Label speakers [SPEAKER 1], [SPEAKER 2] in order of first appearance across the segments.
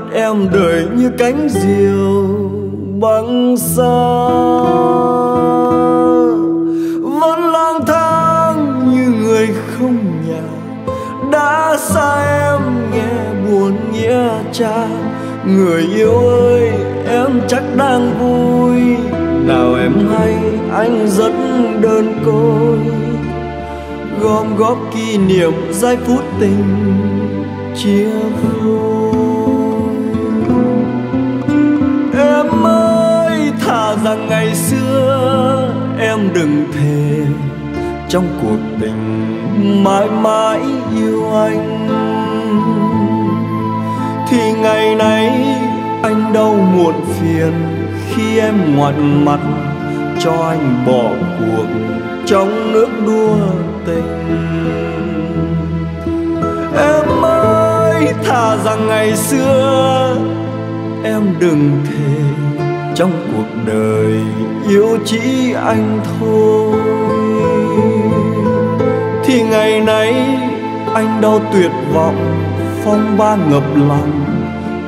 [SPEAKER 1] mất em đời như cánh diều băng xa. Vẫn lang thang như người không nhà. Đã xa em nghe buồn nghĩa cha. Người yêu ơi, em chắc đang vui. Nào em hay, anh rất đơn côi. Gom góp kỷ niệm giây phút tình chia đừng thề trong cuộc tình mãi mãi yêu anh. Thì ngày nay anh đau muộn phiền khi em ngoặt mặt cho anh bỏ cuộc trong nước đua tình. Em ơi, thà rằng ngày xưa em đừng thề trong cuộc đời, yêu chỉ anh thôi. Thì ngày nay, anh đau tuyệt vọng, phong ba ngập lòng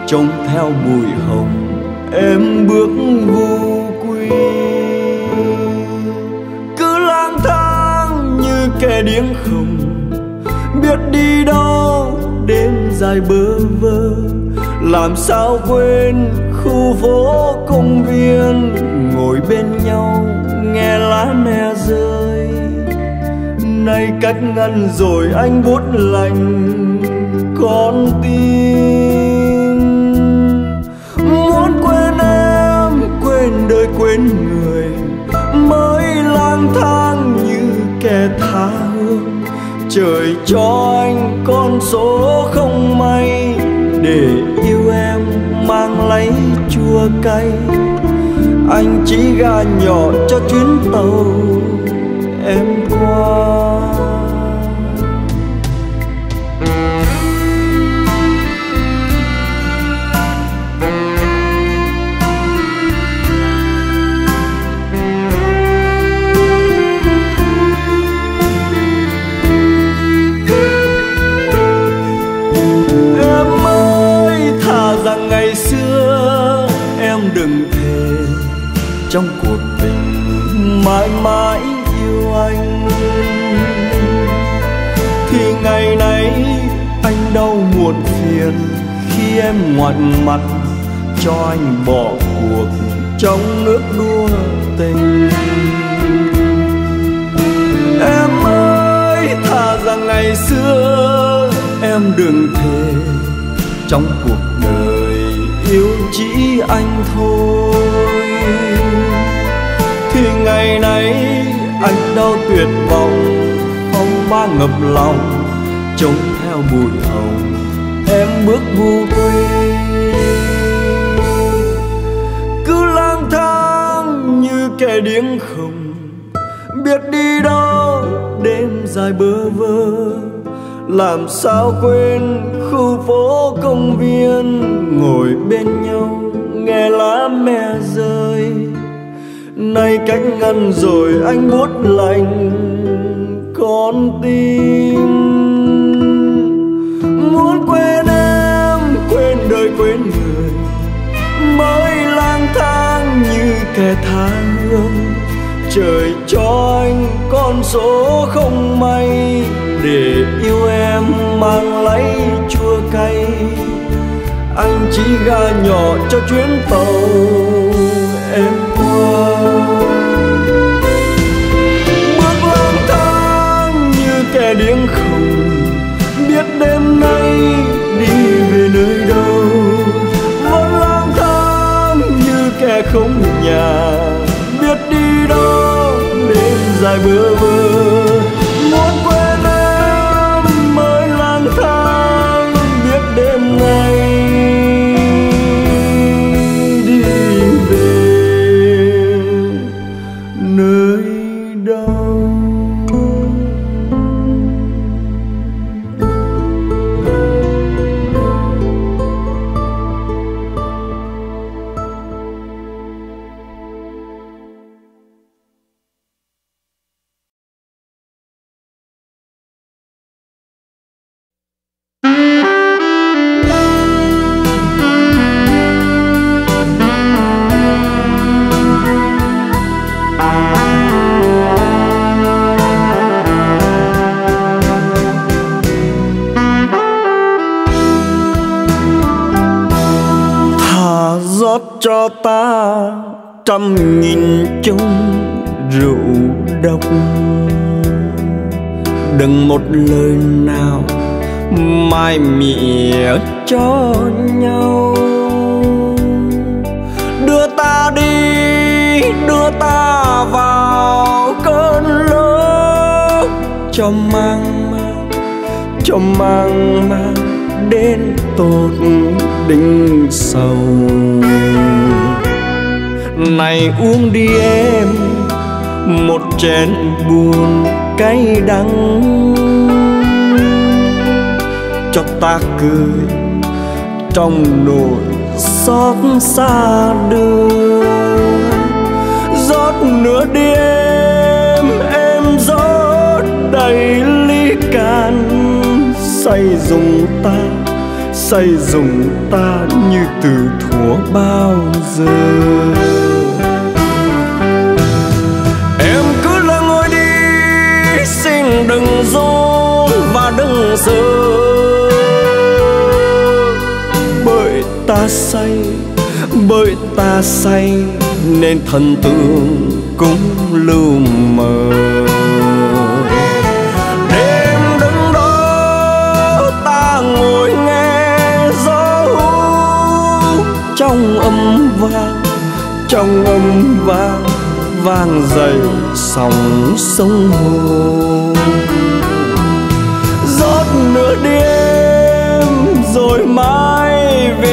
[SPEAKER 1] trông theo bụi hồng em bước vô quy. Cứ lang thang như kẻ điếng khùng, biết đi đâu, đêm dài bơ vơ. Làm sao quên khu phố công viên, ngồi bên nhau, nghe lá me rơi. Nay cách ngăn rồi anh buốt lạnh con tim muốn quên em, quên đời, quên người, mới lang thang như kẻ tha hương. Trời cho anh con số không may, để yêu em mang lấy chua cay. Anh chỉ ga nhỏ cho chuyến tàu em qua. Mãi mãi yêu anh. Thì ngày nay anh đâu muộn phiền khi em ngoặt mặt cho anh bỏ cuộc trong nước đua tình. Em ơi, thà rằng ngày xưa em đừng thề trong cuộc đời yêu chỉ anh thôi ngày nay anh đau tuyệt vọng phong ba ngập lòng, trông theo mùi hồng, em bước vu quê cứ lang thang như kẻ điếng không biết đi đâu đêm dài bơ vơ. Làm sao quên khu phố công viên, ngồi bên nhau, nghe lá me nay cách ngăn rồi anh buốt lạnh con tim muốn quên em, quên đời, quên người, mới lang thang như kẻ tha hương. Trời cho anh con số không may, để yêu em mang lấy chua cay. Anh chỉ ga nhỏ cho chuyến tàu, em bước lang thang như kẻ điếng khùng biết đêm nay đi về nơi đâu. Vẫn lang thang như kẻ không nhà biết đi đâu, đêm dài bơ vơ. Cười trong nỗi xót xa đưa. Rót nửa đêm em rót đầy ly can say dùng ta, say dùng ta như từ thuở bao giờ. Em cứ là ngồi đi, xin đừng run và đừng sợ. Ta say, bởi ta say, nên thần tượng cũng lưu mờ. Đêm đứng đó, ta ngồi nghe gió hú trong âm vang, trong âm vang vang dậy sóng sông hồ.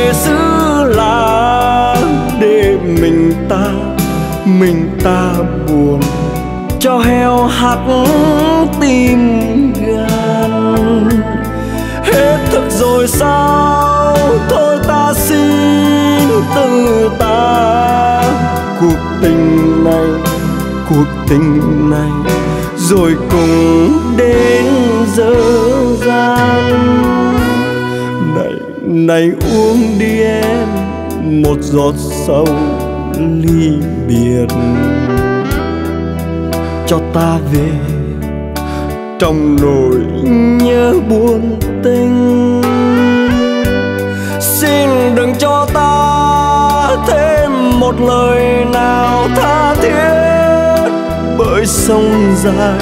[SPEAKER 1] Về xứ làng để mình ta mình ta buồn. Cho heo hắt tim gan. Hết thức rồi sao? Thôi ta xin từ ta. Cuộc tình này, cuộc tình này, rồi cùng đến giờ gian này uống đi em, một giọt sâu ly biệt. Cho ta về trong nỗi nhớ buồn tình. Xin đừng cho ta thêm một lời nào tha thiết. Bởi sông dài,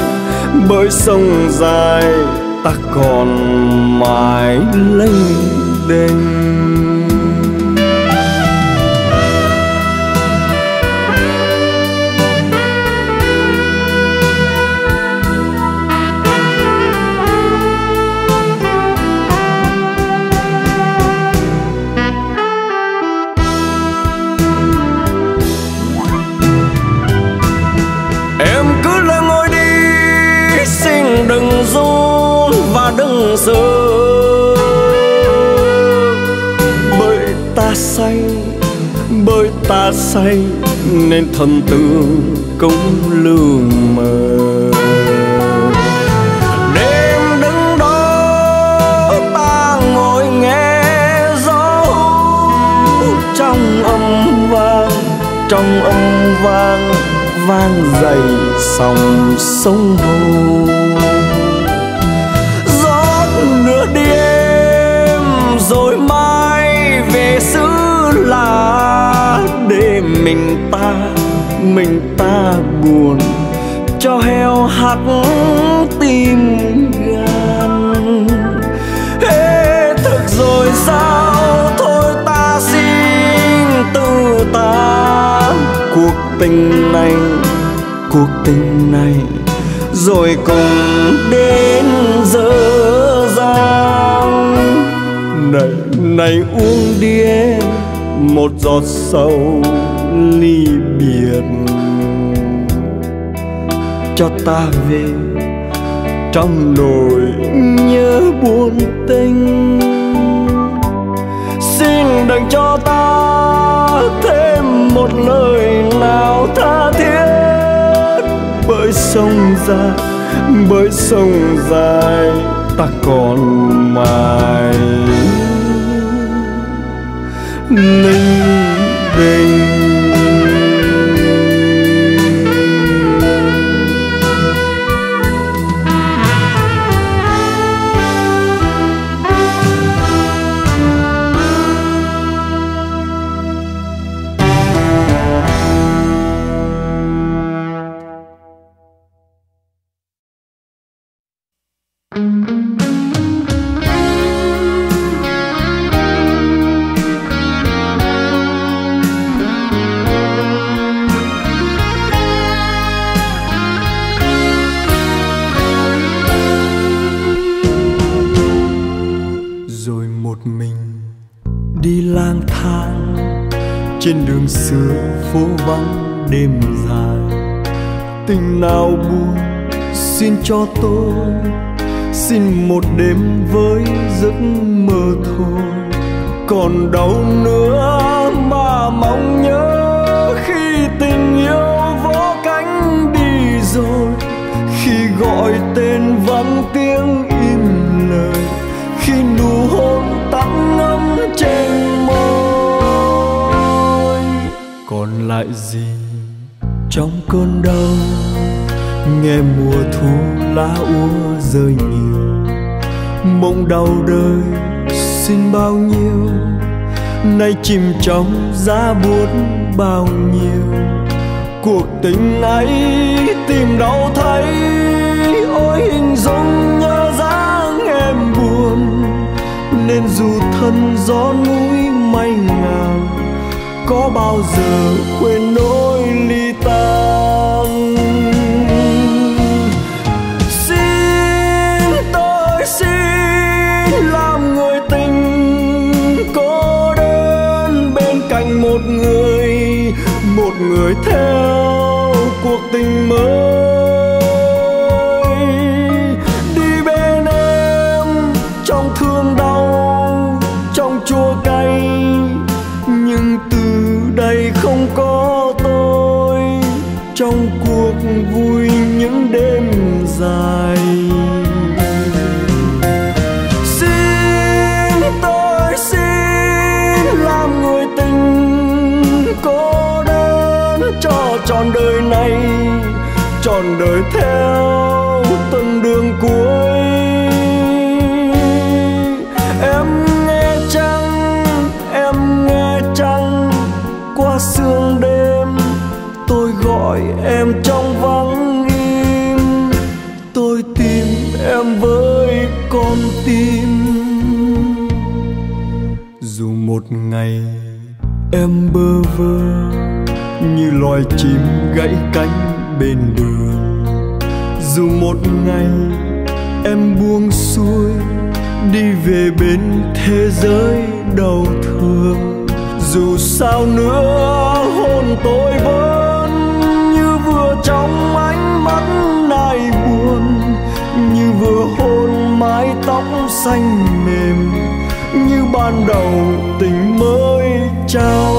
[SPEAKER 1] bởi sông dài, ta còn mãi lênh đênh say bởi ta say, nên thần tượng cũng lưu mờ. Đêm đứng đó, ta ngồi nghe gió hú. Trong âm vang, trong âm vang vang dày sóng sông hồ mình ta buồn, cho heo hắt tim gan. Hết thực rồi sao? Thôi ta xin từ ta. Cuộc tình này, cuộc tình này, rồi cùng đến giờ giang. Này này uống đi em một giọt sầu ly biệt cho ta về. Trong nỗi nhớ buồn tình, xin đừng cho ta thêm một lời nào tha thiết. Bởi sông dài, bởi sông dài, ta còn mãi. Linh bình. Cạnh một người một người theo cuộc tình mới. Đi bên em trong thương đau, trong chua cay, nhưng từ đây không có tôi. Trong cuộc vui ngày. Em bơ vơ như loài chim gãy cánh bên đường. Dù một ngày em buông xuôi, đi về bên thế giới đau thương. Dù sao nữa hôn tôi vẫn như vừa trong ánh mắt nai buồn. Như vừa hôn mái tóc xanh mềm ban đầu tình mới trao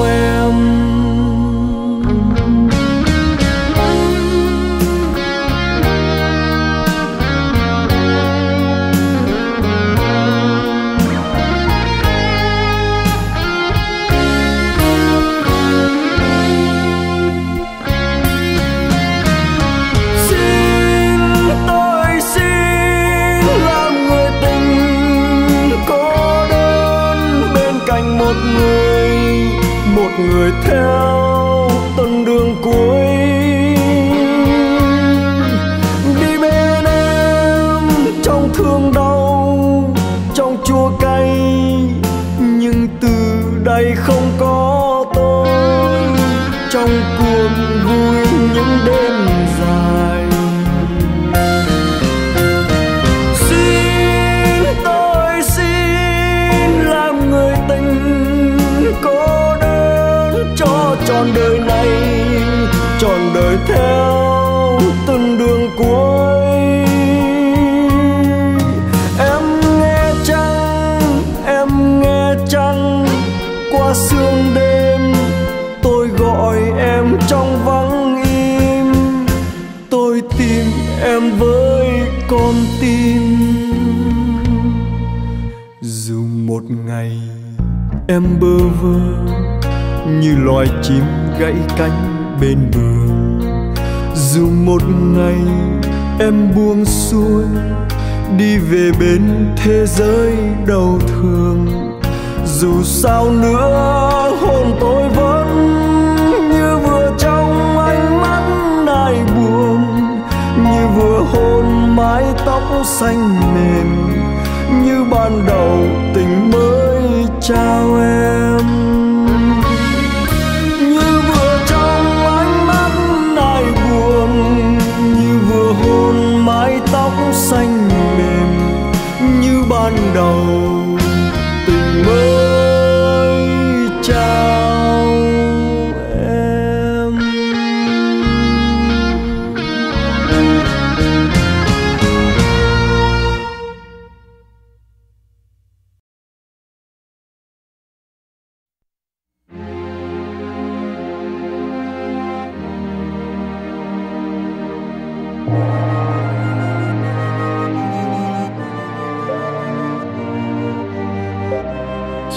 [SPEAKER 1] em bơ vơ như loài chim gãy cánh bên bờ. Dù một ngày em buông xuôi, đi về bên thế giới đau thương. Dù sao nữa, hồn tôi vẫn như vừa trong ánh mắt nai buồn như vừa hôn mái tóc xanh mềm, như ban đầu tình mới trao em. Như vừa trong ánh mắt nai buồn, như vừa hôn mái tóc xanh mềm, như ban đầu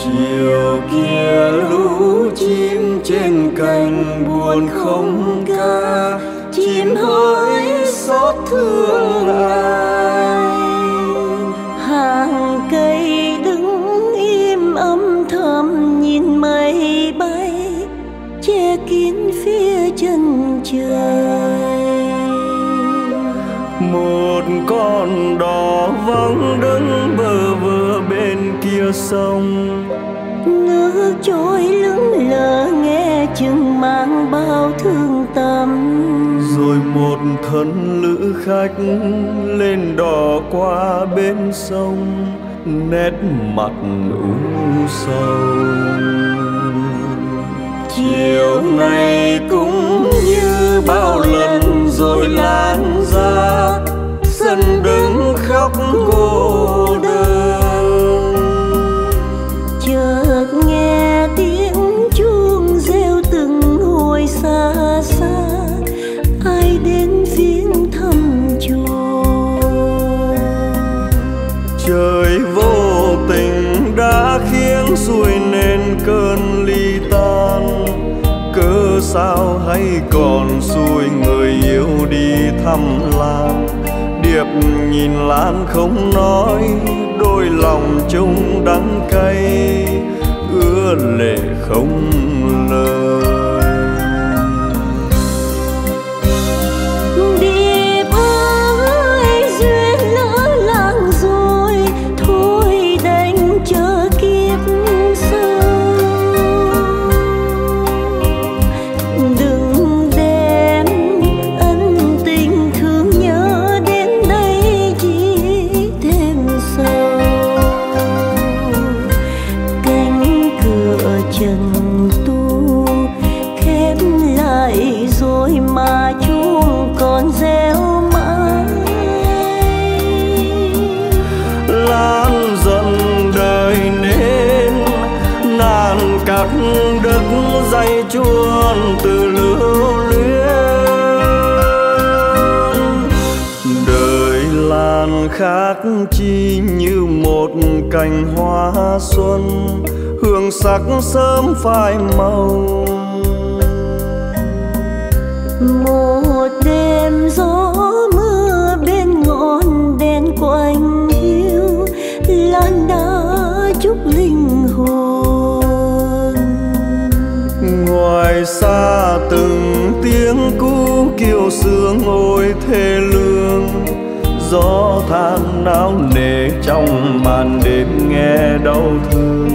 [SPEAKER 1] chiều kia lũ chim trên cành buồn không ca chim hỡi xót thương ai.
[SPEAKER 2] Hàng cây đứng im âm thầm nhìn mây bay che kín phía chân trời.
[SPEAKER 1] Một con đò vắng đứng bờ vơ bên kia sông
[SPEAKER 2] trôi lững lờ, nghe chừng mang bao thương tâm.
[SPEAKER 1] Rồi một thân lữ khách lên đò qua bên sông, nét mặt u sầu. Chiều nay cũng như bao lần rồi lan ra sân đứng khóc cô đơn. Sao hay còn xuôi người yêu đi thăm lan điệp nhìn lan không nói, đôi lòng chung đắng cay. Ưa lệ không lời. Khác chi như một cành hoa xuân hương sắc sớm phai màu.
[SPEAKER 2] Một đêm gió mưa bên ngọn đèn quanh hiu lan đã chúc linh hồn.
[SPEAKER 1] Ngoài xa từng tiếng cú kêu sương ôi thê lương gió than náo nề trong màn đêm nghe đau thương.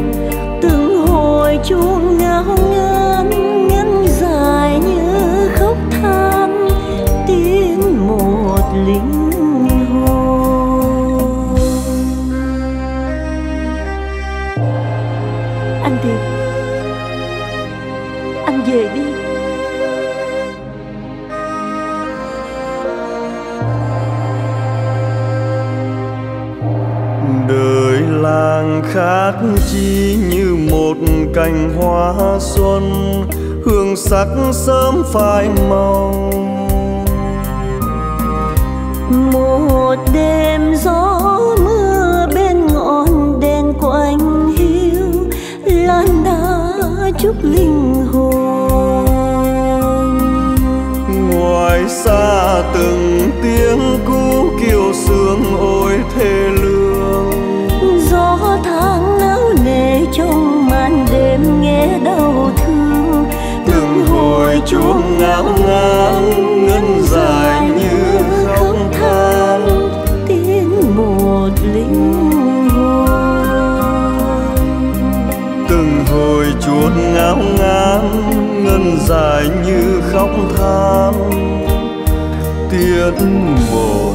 [SPEAKER 2] Từng hồi chuông
[SPEAKER 1] ngáo khác chi như một cành hoa xuân hương sắc sớm phai màu.
[SPEAKER 2] Một đêm gió mưa bên ngọn đèn quanh hiu lan đã chúc linh hồn.
[SPEAKER 1] Ngoài xa từng tiếng cú kêu sương ôi thê lương
[SPEAKER 2] trong màn đêm nghe đau thương.
[SPEAKER 1] Từng hồi chuông ngáo ngang, ngân dài như khóc than.
[SPEAKER 2] Tiếng một linh hồn.
[SPEAKER 1] Từng hồi chuông ngáo ngang, ngân dài như khóc than. Tiếng một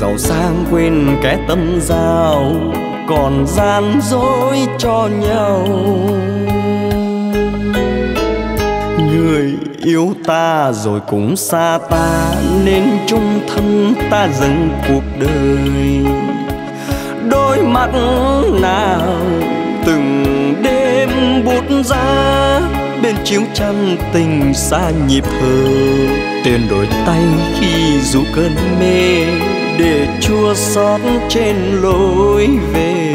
[SPEAKER 1] giàu sang quên kẻ tâm giao, còn gian dối cho nhau. Người yêu ta rồi cũng xa ta, nên chung thân ta dừng cuộc đời. Đôi mắt nào từng đêm bút ra bên chiếu chăn tình xa nhịp thở. Tiền đổi tay khi dù cơn mê để chua xót trên lối về.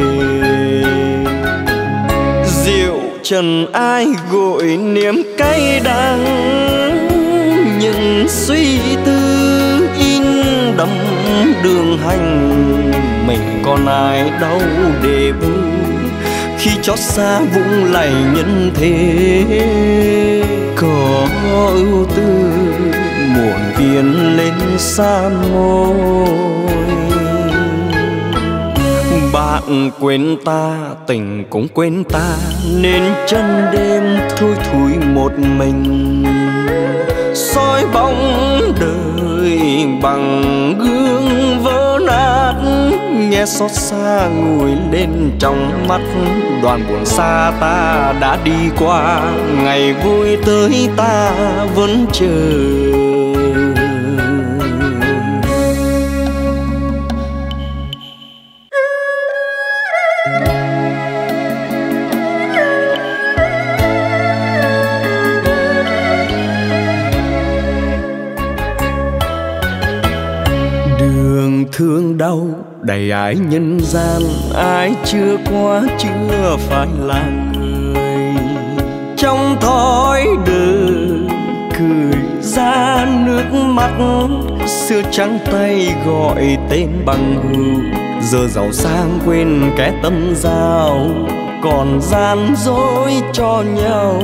[SPEAKER 1] Rượu trần ai gội niềm cay đắng, những suy tư in đậm đường hành. Mình còn ai đâu để vui khi chót xa vung lầy nhân thế. Có ưu tư muộn phiền lên xa môi bạn quên ta, tình cũng quên ta, nên chân đêm thui thui một mình. Soi bóng đời bằng gương vỡ nát, nghe xót xa ngồi lên trong mắt. Đoàn buồn xa ta đã đi qua, ngày vui tới ta vẫn chờ. Đau, đầy ái nhân gian, ai chưa qua, chưa phải là người. Trong thói đời, cười ra nước mắt, xưa trắng tay gọi tên bằng hữu. Giờ giàu sang quên kẻ tâm giao, còn gian dối cho nhau.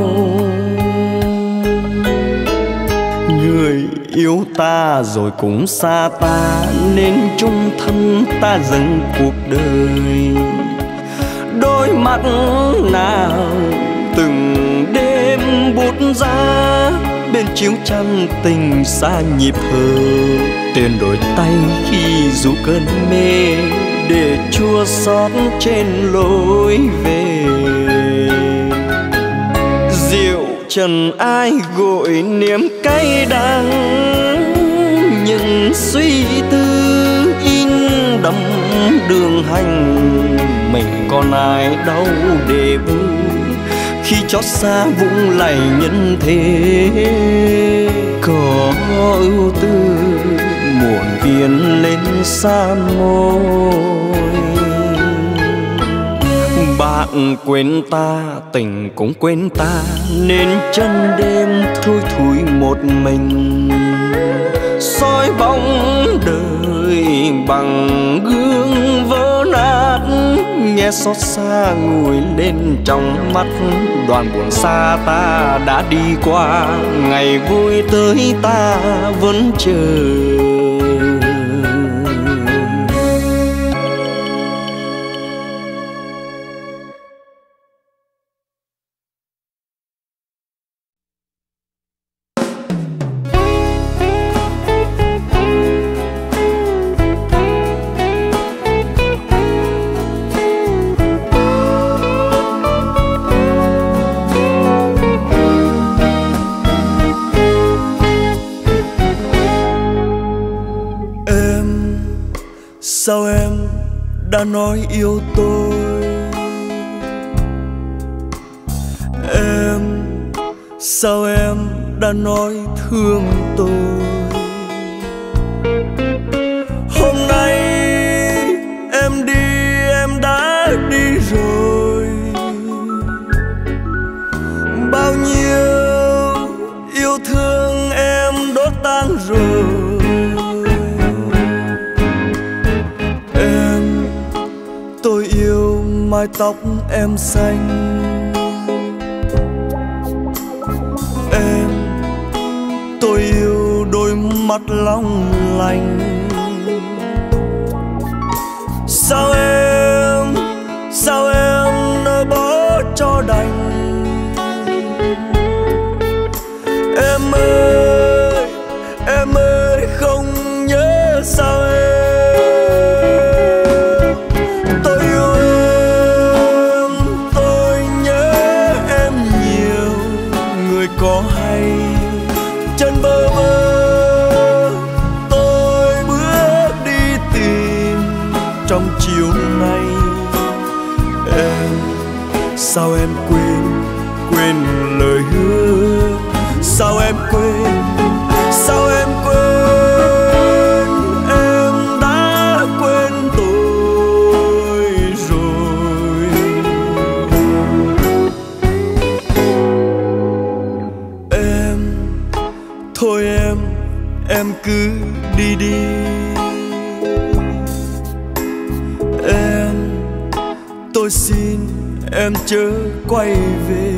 [SPEAKER 1] Yêu ta rồi cũng xa ta, nên chung thân ta dừng cuộc đời. Đôi mắt nào từng đêm bút ra, bên chiếu chăn tình xa nhịp thở. Tiền đổi tay khi dù cơn mê, để chua xót trên lối về. Trần ai gội niềm cay đắng, những suy tư in đậm đường hành. Mình còn ai đâu để vui khi chót xa vũng lầy nhân thế. Có ưu tư muộn phiền lên xa môi bạn quên ta, tình cũng quên ta, nên chân đêm thui thui một mình. Soi bóng đời bằng gương vỡ nát, nghe xót xa ngồi lên trong mắt. Đoàn buồn xa ta đã đi qua, ngày vui tới ta vẫn chờ. Nói yêu tôi. Em sao em đã nói thương tôi? mái tóc em xanh. Em, tôi yêu đôi mắt long lanh. Sao em sao em nỡ bỏ cho đành? Em chớ quay về.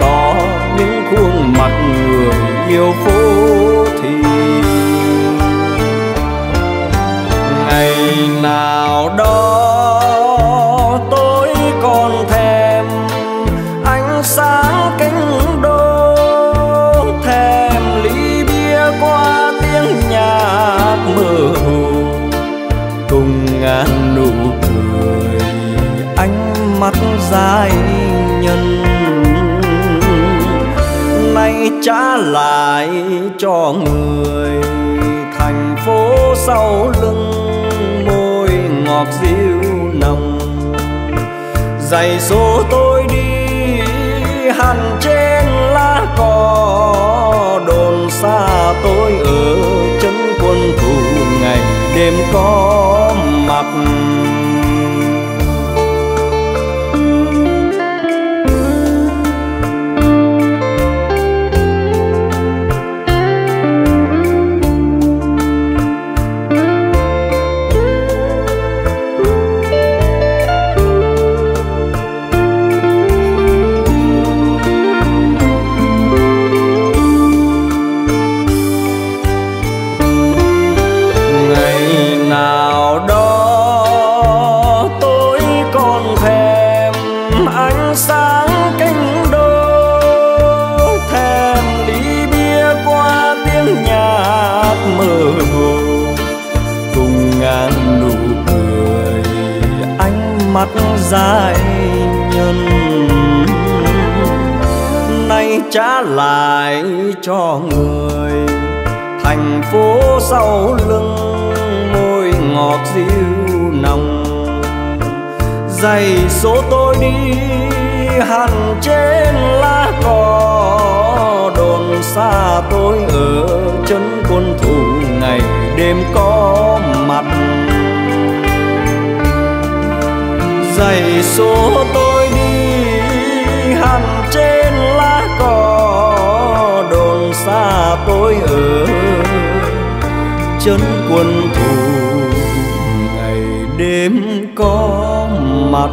[SPEAKER 1] có những khuôn mặt người yêu phố thì ngày nào đó lại cho người thành phố sau lưng môi ngọt dịu nồng. Giày số tôi đi hẳn trên lá cỏ đồn xa tôi ở chân quân thù ngày đêm có mặt. Lại cho người. Thành phố sau lưng môi ngọt dịu nồng. Giày số tôi đi, hẳn trên lá cỏ. Đồn xa tôi ở chân quân thủ, ngày đêm có mặt. Giày số tôi đi, hẳn trên xa tôi ở. Chân quân thủ ngày đêm có mặt.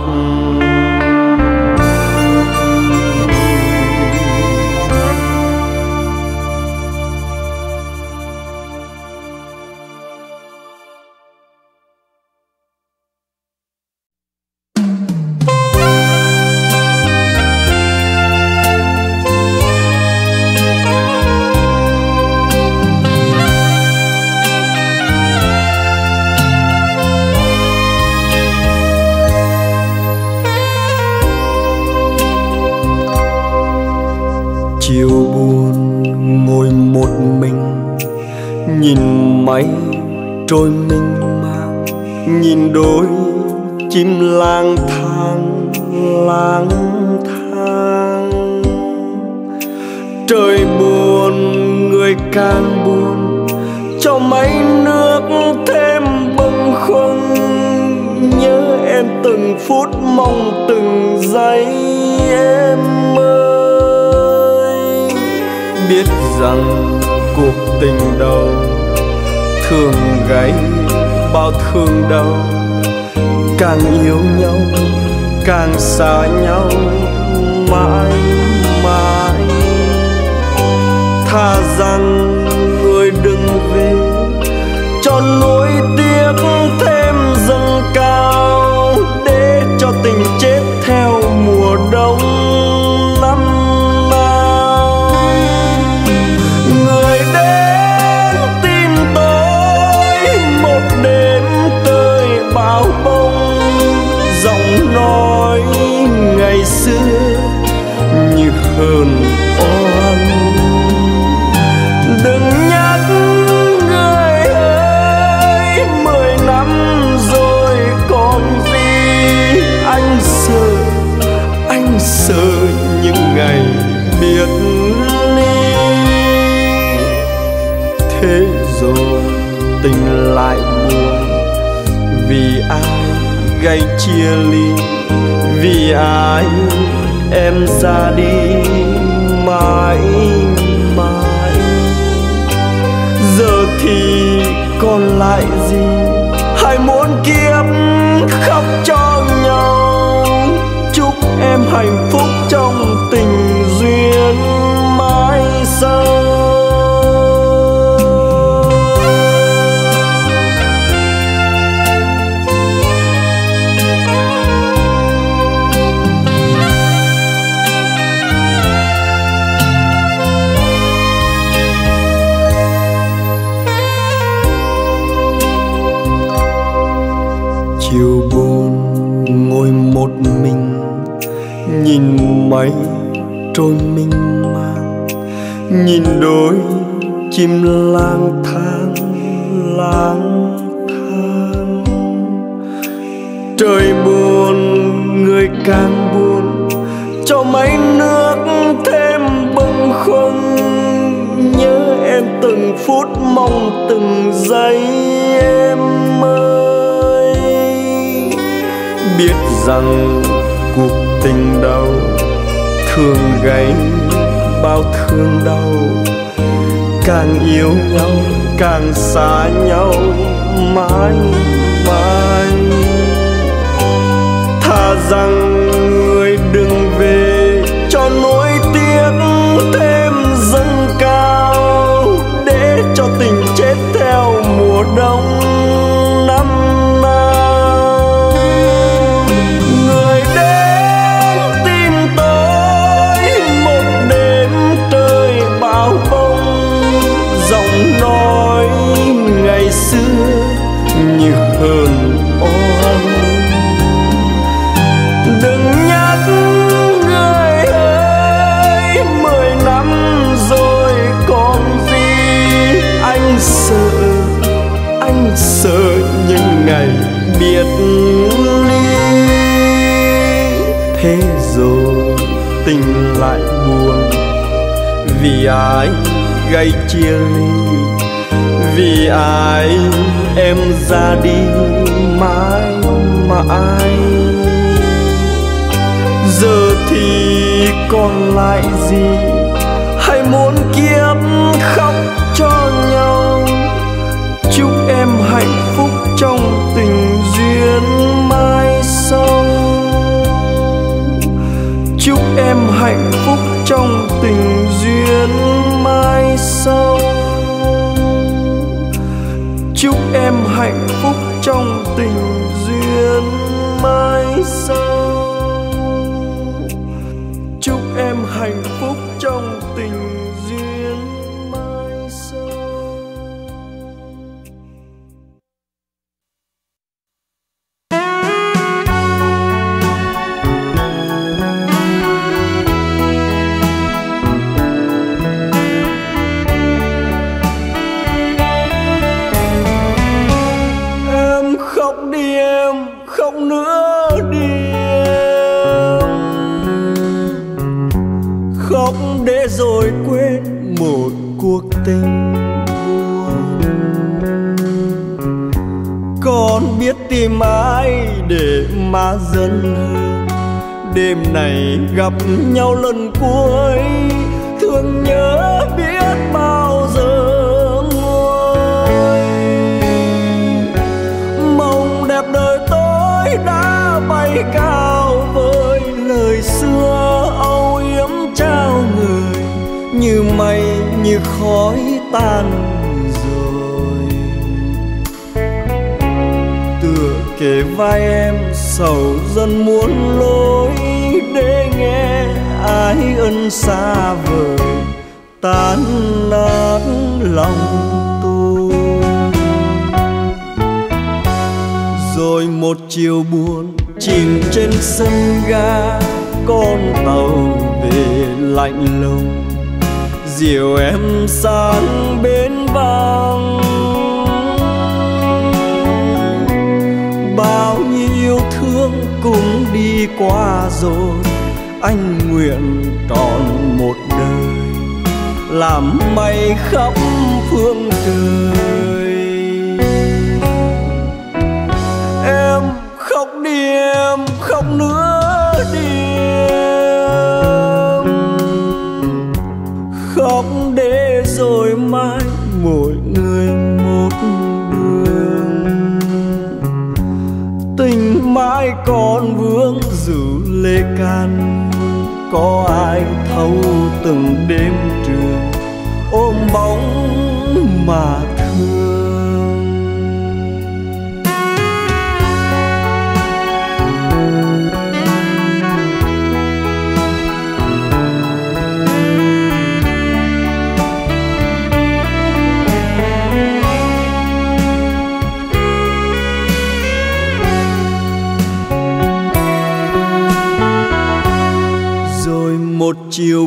[SPEAKER 1] Xa nhau. Hờn oan. Đừng nhắc người ơi, mười năm rồi còn gì. Anh sợ anh sợ những ngày biệt ly. Thế rồi tình lại buồn. Vì ai gây chia ly? Vì ai em ra đi mãi mãi. Giờ thì còn lại gì hai muôn kiếp khóc cho nhau? Chúc em hạnh phúc trong nhìn mây trôi minh mang nhìn đôi chim lang thang lang thang. Trời buồn, người càng buồn, cho mấy nước thêm bâng khuâng. Nhớ em từng phút mong từng giây em ơi. Biết rằng cuộc tình đau, thương gánh bao thương đau. Càng yêu nhau, càng xa nhau, mãi mãi. Thà rằng người đừng về cho nỗi tiếc thêm vì gây chia ly. Vì ai em ra đi mãi mãi giờ thì còn lại gì? Hay muốn kiếp khóc cho nhau. Chúc em hạnh phúc trong tình duyên mai sau. Chúc em hạnh phúc trong tình duyên mai sau. Chúc em hạnh phúc trong tình duyên mai sau. Con biết tìm ai để mà dần. Hơn đêm này gặp nhau lần cuối, thương nhớ biết bao giờ nguôi. Mong đẹp đời tôi đã bay cao với lời xưa, âu yếm trao người như mây như khói tan vai em, sầu dần muốn lối để nghe. Ai ân xa vời, tan nát lòng tôi. Rồi một chiều buồn chìm trên sân ga, con tàu về lạnh lùng. Diều em sang bên vang cũng đi qua rồi. Anh nguyện tròn một đời, làm mây khắp phương trời. Em khóc đi, em khóc nữa. Mãi con vương dù lê can. Có ai thấu từng đêm trường ôm bóng mà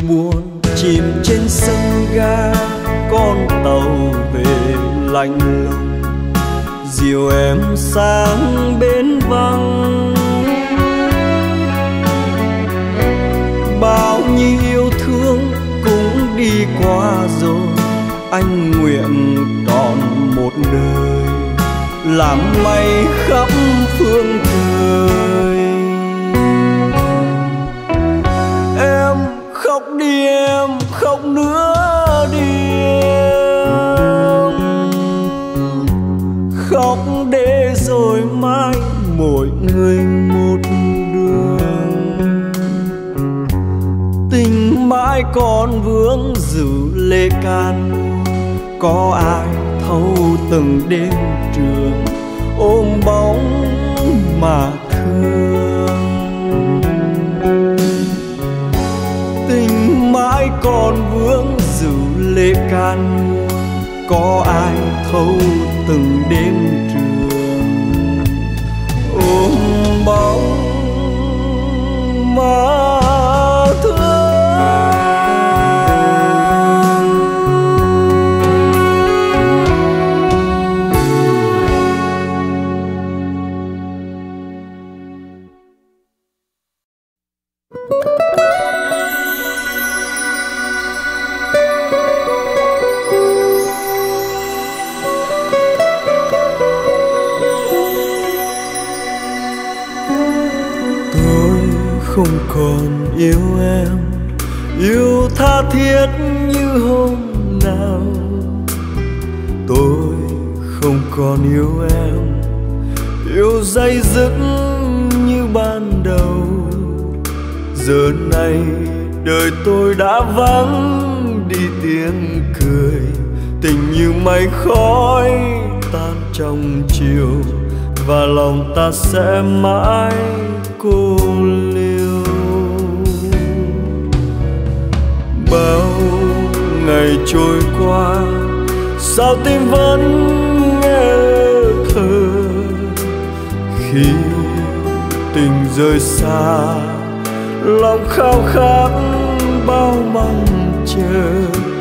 [SPEAKER 1] chiều buồn chìm trên sân ga, con tàu về lạnh lùng. Dìu em sang bến vắng. Bao nhiêu yêu thương cũng đi qua rồi, anh nguyện còn một đời làm mây khắp phương trời. Con vướng dự vương lệ can. Có ai thâu từng đêm trường ôm bóng mà thương? Tình mãi còn vương dự lệ can. Có ai thâu từng đêm trường ôm bóng mà mây khói tan trong chiều và lòng ta sẽ mãi cô liêu bao ngày trôi qua, sao tim vẫn nghe thơ khi tình rời xa, lòng khao khát bao mong chờ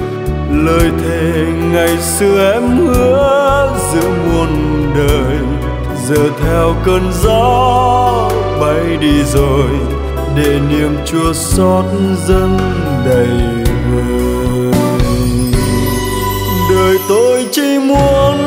[SPEAKER 1] lời thề ngày xưa em hứa giữa muôn đời. Giờ theo cơn gió bay đi rồi, để niềm chua xót dâng đầy vơi đời tôi chỉ muốn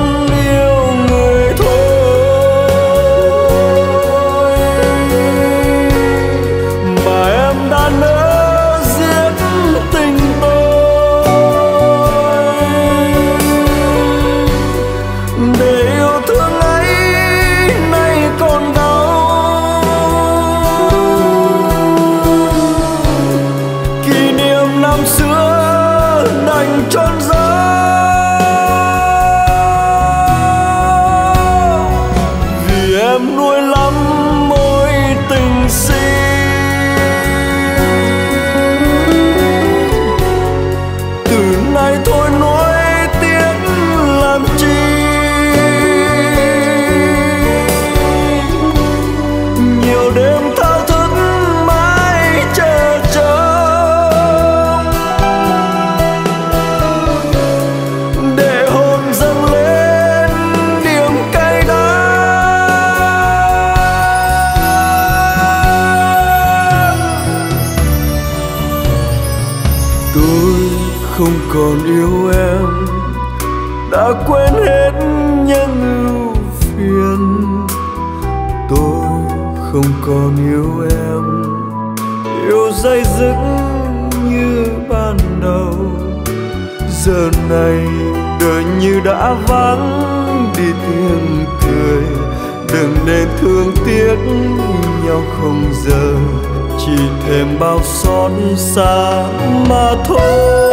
[SPEAKER 1] này, đời như đã vắng, đi tiếng cười. Đừng nên thương tiếc, nhau không giờ, chỉ thêm bao xót xa mà thôi.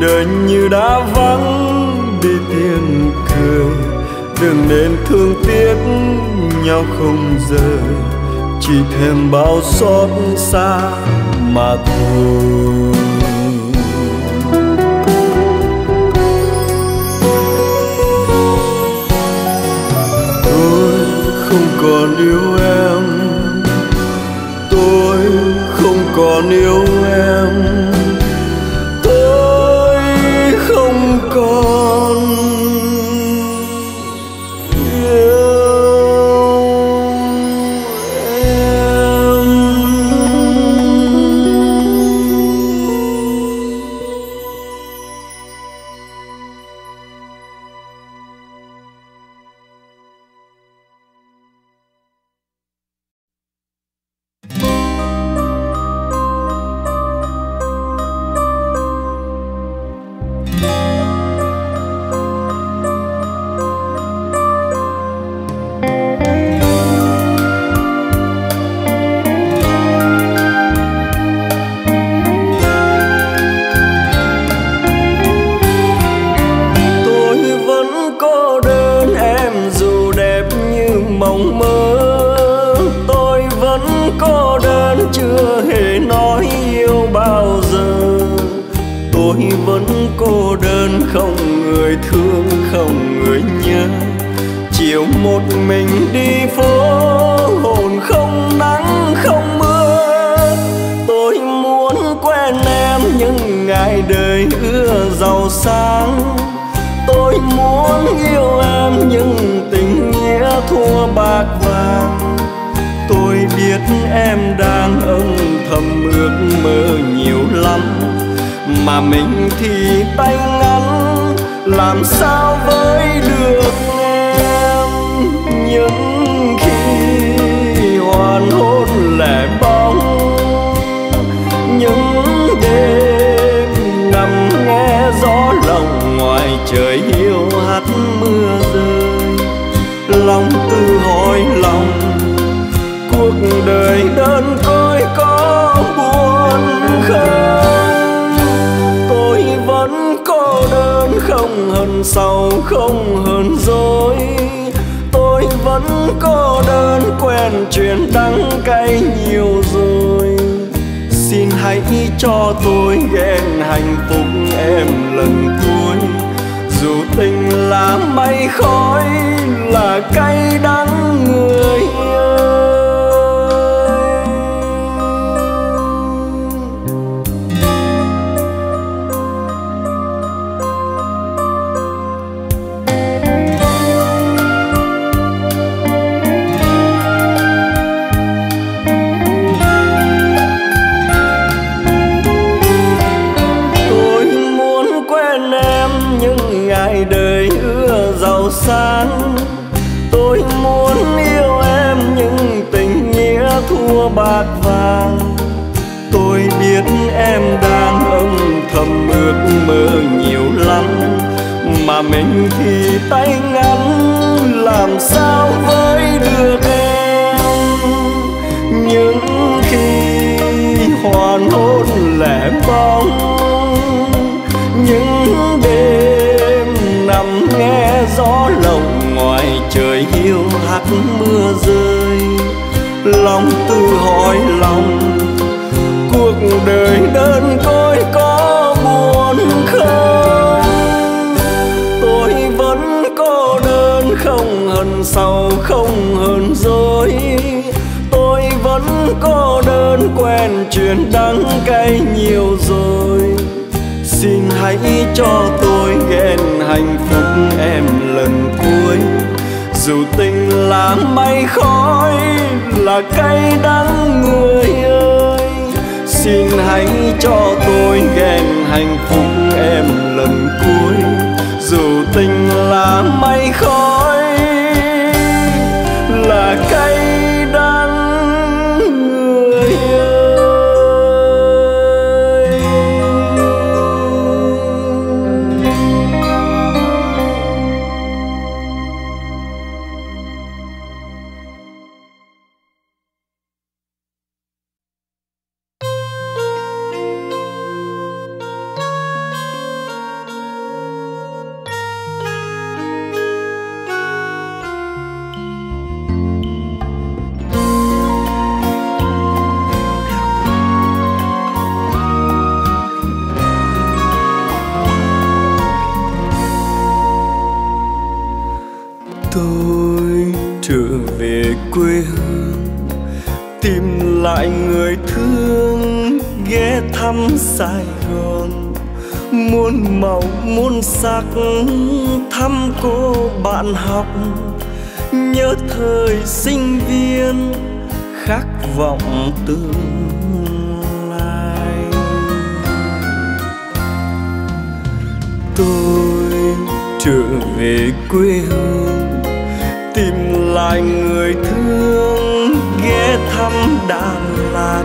[SPEAKER 1] đời như đã vắng, đi tiếng cười. Đừng nên thương tiếc, nhau không rời. Chỉ thêm bao xót xa mà thôi. Tôi không còn yêu em. Tôi không còn yêu em. Chuyện đắng cay nhiều rồi. Xin hãy cho tôi ghen hạnh phúc em lần cuối. Dù tình là mây khói, là cay đắng người ơi. Xin hãy cho tôi ghen hạnh phúc em lần cuối. Dù tình là mây khói vọng tương lai tôi trở về quê hương tìm lại người thương ghé thăm đà lạt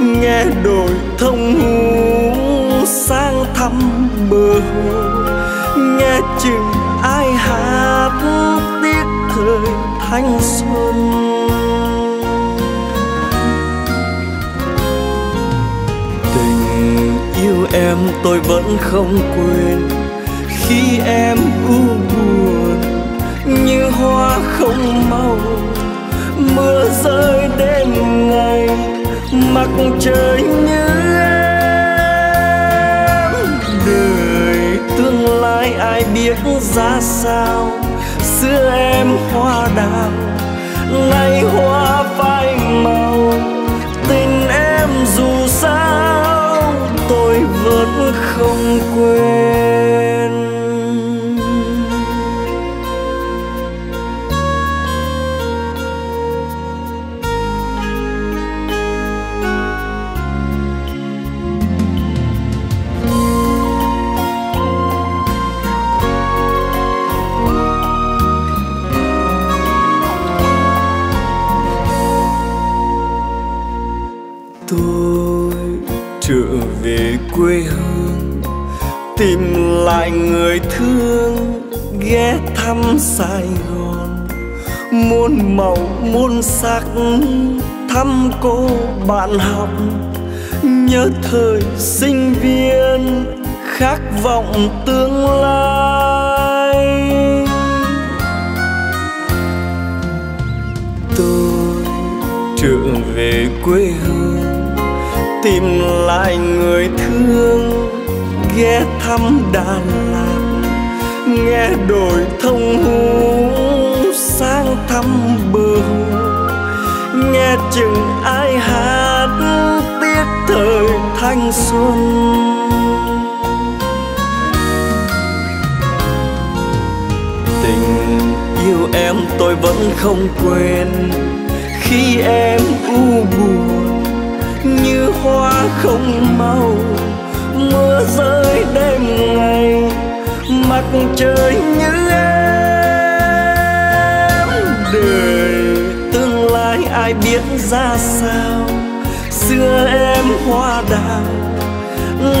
[SPEAKER 1] nghe đồi thông hú sang thăm bờ hồ nghe chừng ai hát tiếc thời thanh xuân em tôi vẫn không quên. Khi em u buồn, như hoa không màu, mưa rơi đêm ngày, mặt trời như em. Đời tương lai ai biết ra sao? Xưa em hoa đào nay hoa phai màu. Vẫn không quên. Tìm lại người thương, ghé thăm sài gòn. Muôn màu, muôn sắc, thăm cô bạn học. Nhớ thời sinh viên, khát vọng tương lai. Tôi trở về quê hương, tìm lại người thương ghé thăm đà lạt, nghe đồi thông hú, sang thăm bờ hồ. Nghe chừng ai hát tiếc thời thanh xuân. Tình yêu em tôi vẫn không quên. Khi em u buồn, như hoa không màu mưa rơi đêm ngày, mặt trời như em. Đời tương lai ai biết ra sao? Xưa em hoa đào,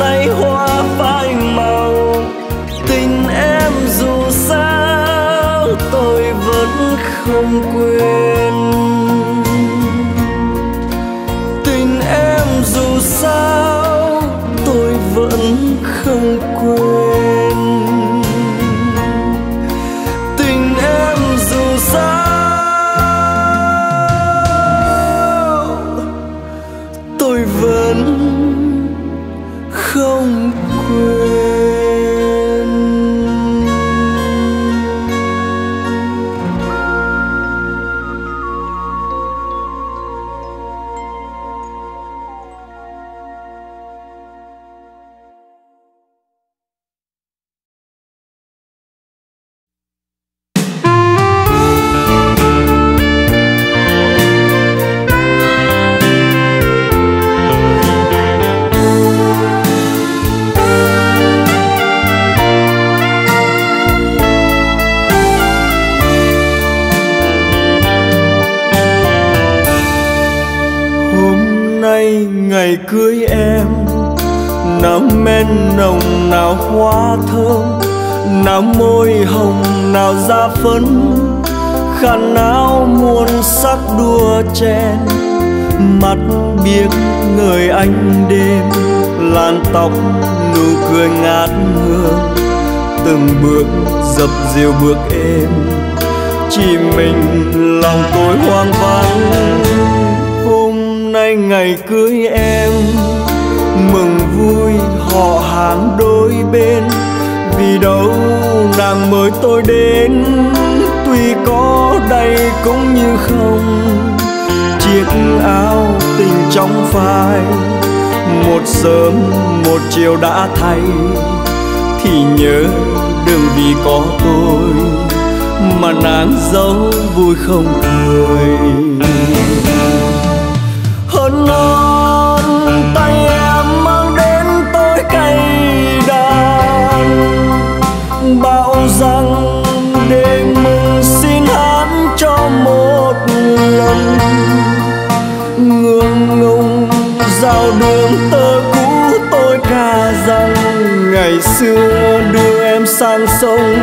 [SPEAKER 1] nay hoa phai màu. Tình em dù sao, tôi vẫn không quên. Tình em dù sao vẫn không người đêm, làn tóc nụ cười ngát hương từng bước dập dìu bước êm, chỉ mình lòng tôi hoang vắng. Hôm nay ngày cưới em, mừng vui họ hàng đôi bên. Vì đâu nàng mời tôi đến, tuy có đây cũng như không chiếc áo tình trong phai. Một sớm, một chiều đã thay, thì nhớ đừng vì có tôi mà nàng dấu vui không cười. Xưa đưa em sang sông.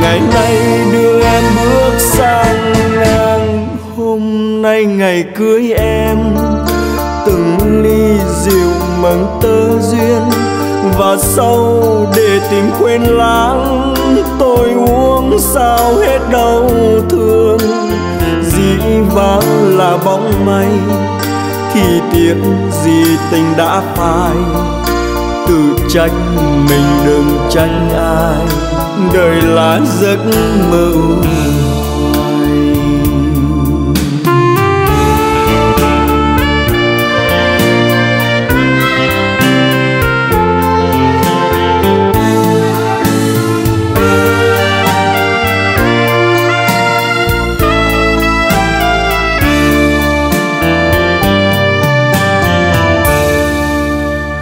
[SPEAKER 1] Ngày nay đưa em bước sang ngang. Hôm nay ngày cưới em, từng ly rượu mừng tơ duyên. Và sau để tình quên lãng, tôi uống sao hết đau thương. Dĩ vãng là bóng mây thì tiếc gì tình đã phai tự trách mình đừng trách ai. Đời là giấc mơ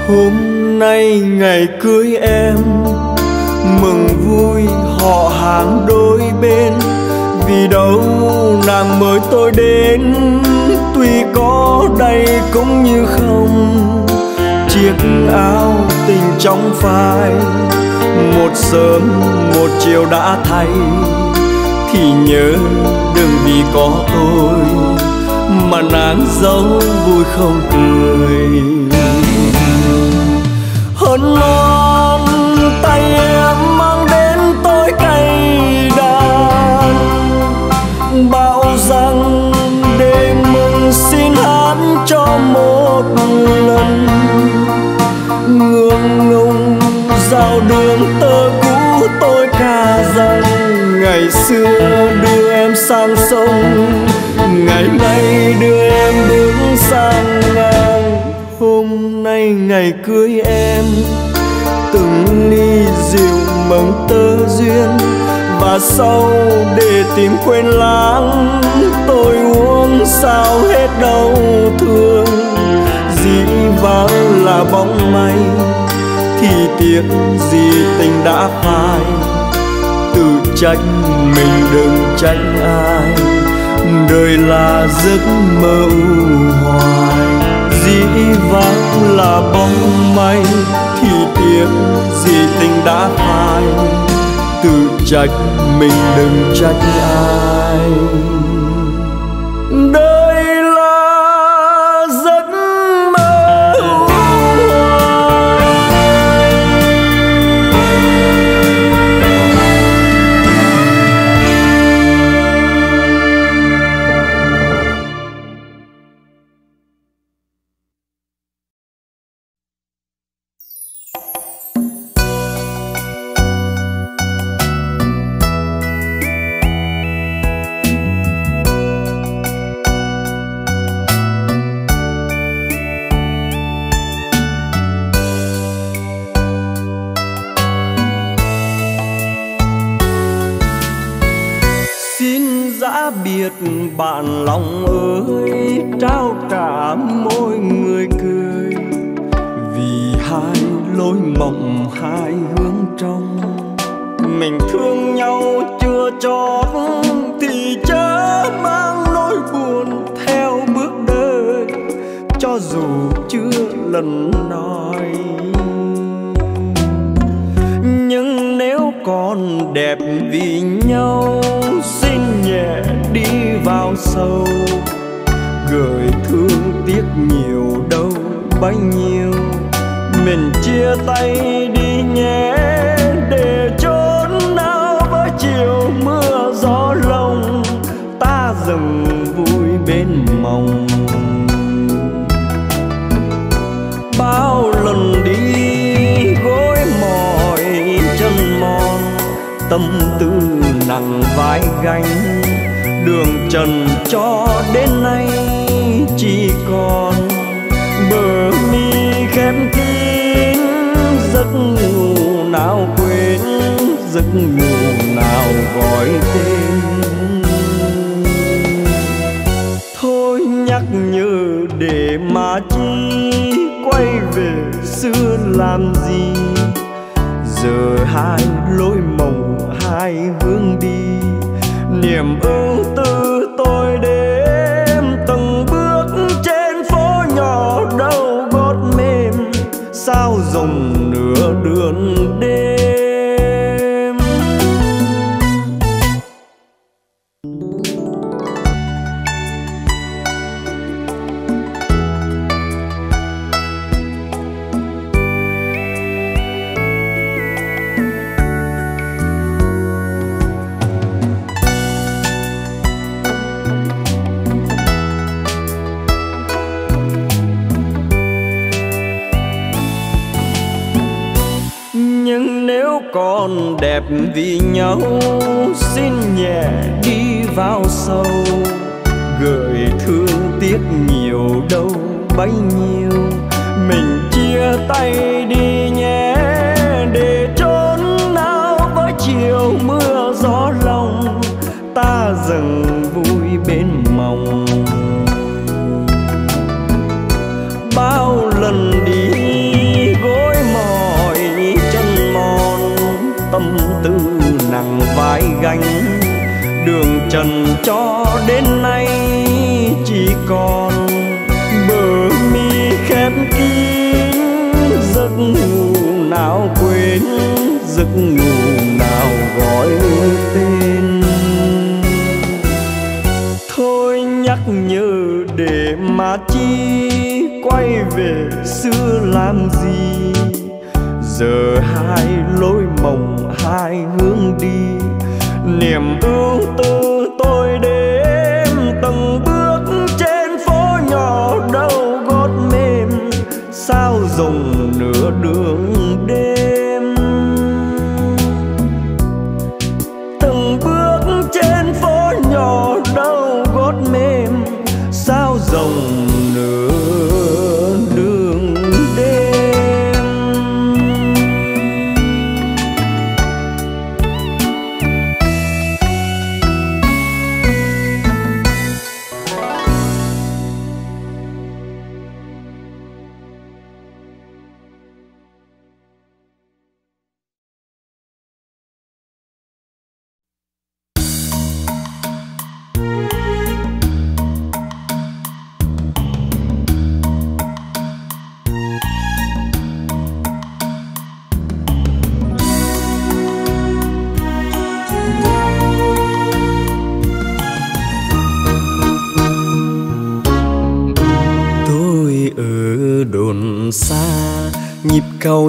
[SPEAKER 1] hôm nay ngày cưới em, mừng vui họ hàng đôi bên. Vì đâu nàng mời tôi đến, tuy có đây cũng như không. Chiếc áo tình trong phai, một sớm một chiều đã thay. Thì nhớ đừng vì có tôi mà nàng giấu vui không cười hơn non, tay em mang đến tôi cây đàn. Bảo rằng để mừng xin hát cho một lần. Ngượng ngùng giao đường tơ cũ tôi ca rằng ngày xưa đưa em sang sông, ngày nay đưa em bước sang ngàn nay ngày cưới em. Từng ly rượu mừng tơ duyên, và sau để tìm quên lãng, tôi uống sao hết đau thương. Dĩ vãng là bóng mây, thì tiếc gì tình đã phai. Tự trách mình đừng trách ai, đời là giấc mơ hoài dĩ vãng là bóng mây, thì tiếc gì tình đã phai. Tự trách mình đừng trách ai. trần cho đến nay, chỉ còn bờ mi khép kín, giấc ngủ nào quên, giấc ngủ nào gọi tên. Thôi nhắc nhớ để mà chi, quay về xưa làm gì? Giờ hai lối mộng, hai hướng đi, niềm ưu tư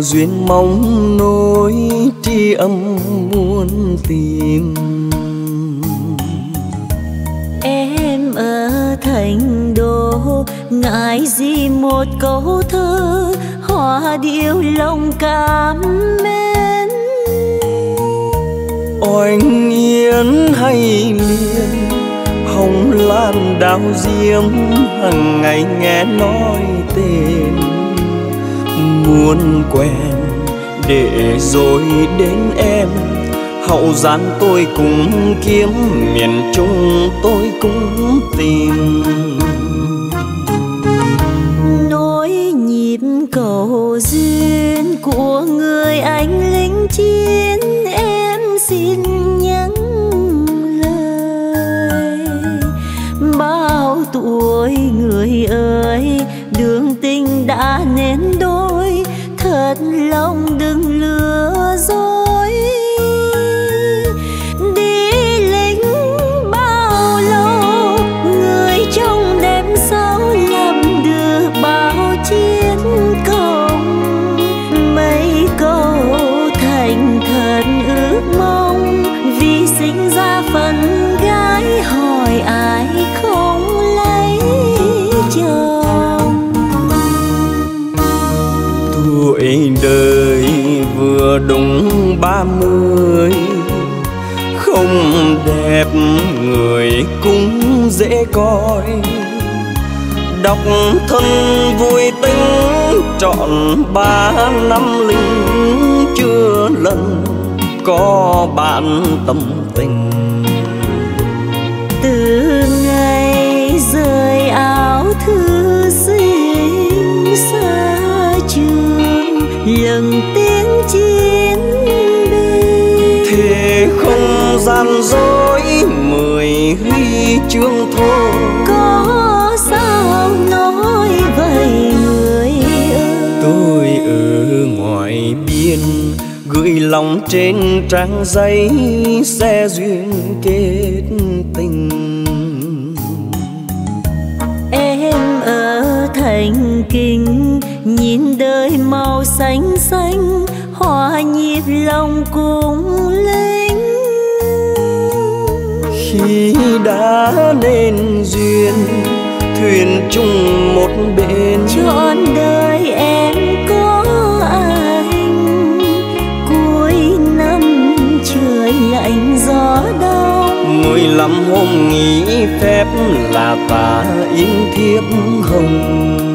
[SPEAKER 1] duyên mong nối tri âm muốn tìm.
[SPEAKER 2] Em ở thành đô ngại gì một câu thơ hòa điệu lòng cảm mến.
[SPEAKER 1] Oanh yến hay liên hồng lan đào diêm hằng ngày nghe nói tên muốn quen để rồi đến em. Hậu gian tôi cũng kiếm miền trung, tôi cũng tìm ba mươi không đẹp, người cũng dễ coi. Đọc thân vui tính trọn ba năm linh. Chưa lần có bạn tâm tình. Dối mười huy chương thôi
[SPEAKER 2] có sao nói vậy người ơi?
[SPEAKER 1] Tôi ở ngoài biên gửi lòng trên trang giấy sẽ duyên kết tình.
[SPEAKER 2] Em ở thành kinh nhìn đời màu xanh xanh hòa nhịp lòng cùng
[SPEAKER 1] đã nên duyên thuyền chung một bên.
[SPEAKER 2] Trọn đời em có anh cuối năm trời lạnh gió đông.
[SPEAKER 1] Mười lăm hôm nghỉ phép là ta in thiếp hồng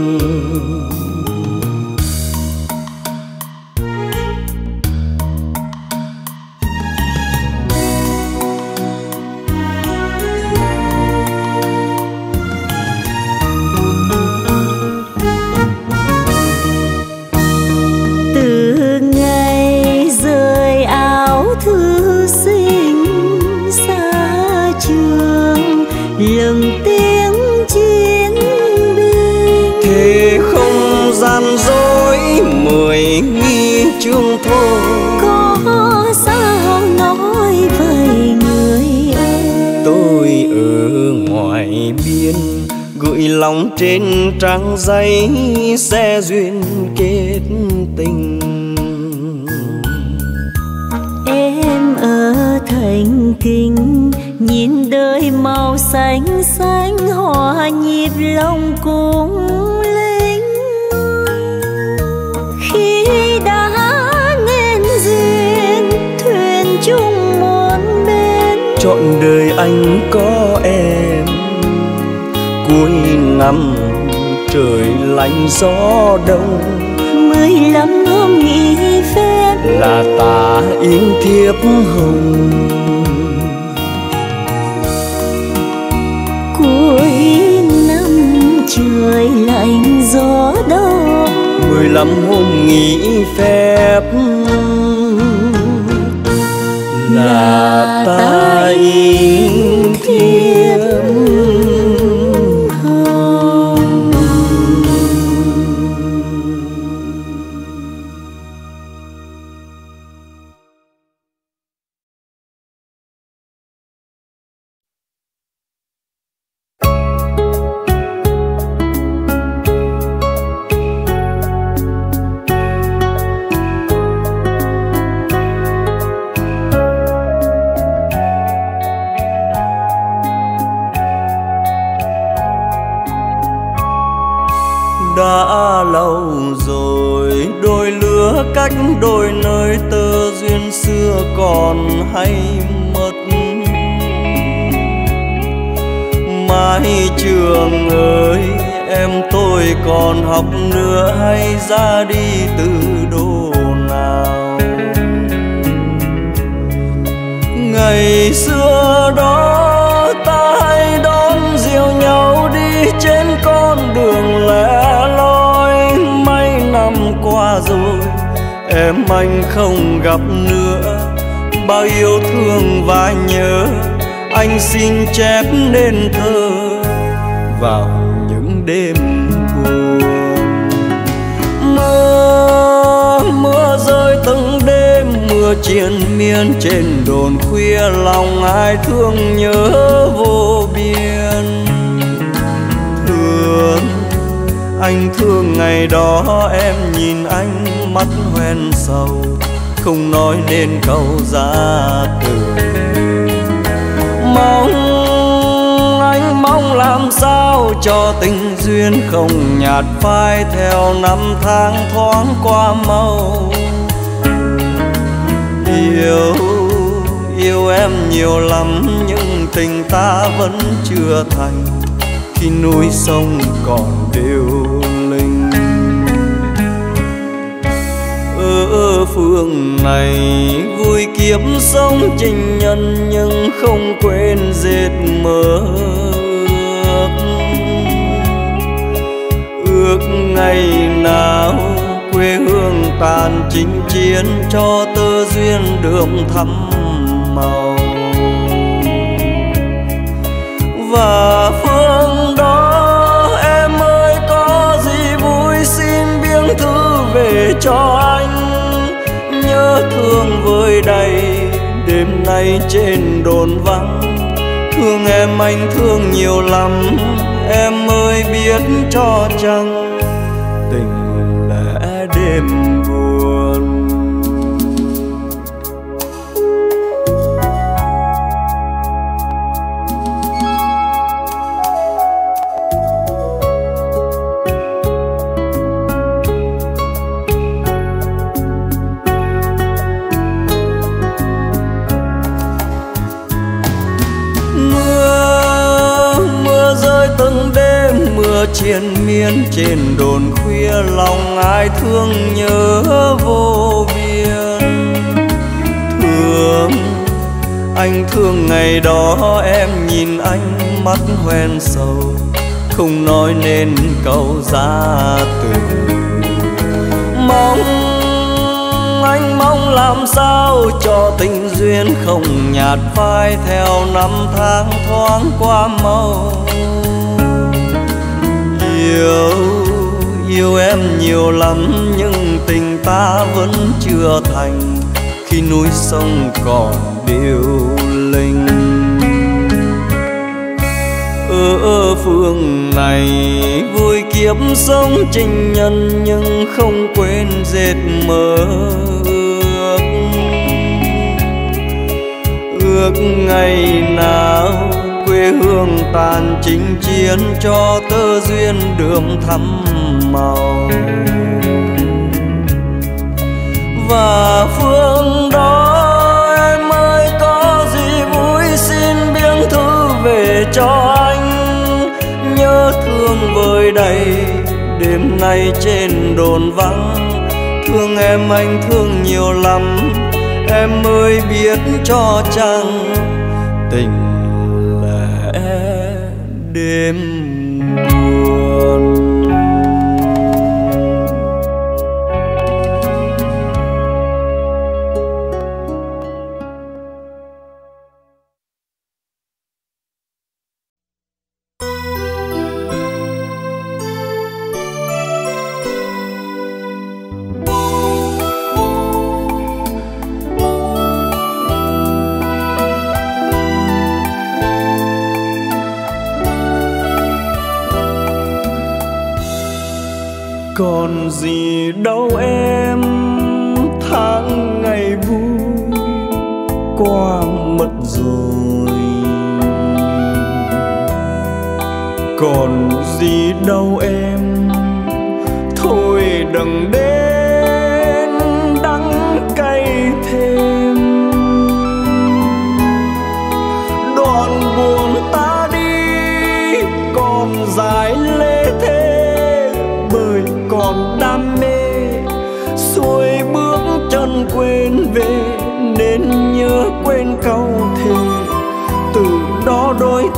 [SPEAKER 1] lòng trên trang giấy sẽ duyên kết tình.
[SPEAKER 2] Em ở thành kinh nhìn đời màu xanh xanh hòa nhịp lòng cùng lính khi đã nên duyên thuyền chung một bên
[SPEAKER 1] trọn đời anh có năm trời lạnh gió đông.
[SPEAKER 2] Mười lăm hôm nghỉ phép.
[SPEAKER 1] Là ta in thiếp hồng.
[SPEAKER 2] Cuối năm trời lạnh gió đông.
[SPEAKER 1] Mười lăm hôm nghỉ phép. Là ta in thiếp tình duyên không nhạt phai theo năm tháng thoáng qua mau. Yêu yêu em nhiều lắm nhưng tình ta vẫn chưa thành. Khi núi sông còn đều linh. Ở phương này vui kiếp sống tình nhân nhưng không quên dệt mơ. Ước ngày nào quê hương tàn chinh chiến cho tơ duyên đường thắm màu. Và phương đó, em ơi, có gì vui? Xin biếng thư về cho anh. Nhớ thương vơi đầy đêm nay trên đồn vắng. Thương em anh thương nhiều lắm, em ơi, biết cho chăng? tempo. Mưa triền miên trên đồn khuya, lòng ai thương nhớ vô biên. Thương, anh thương ngày đó, em nhìn anh mắt hoen sầu, không nói nên câu ra từ. Mong anh mong làm sao cho tình duyên không nhạt phai theo năm tháng thoáng qua mau yêu yêu em nhiều lắm nhưng tình ta vẫn chưa thành khi núi sông còn điêu linh. Ở phương này vui kiếp sống trình nhân nhưng không quên dệt mơ ước. Ước ngày nào quê hương tàn chinh chiến cho tơ duyên đường thắm màu. Và phương đó em ơi, có gì vui xin biếng thư về cho anh. Nhớ thương vơi đầy đêm nay trên đồn vắng. Thương em anh thương nhiều lắm, em ơi biết cho chăng tình đêm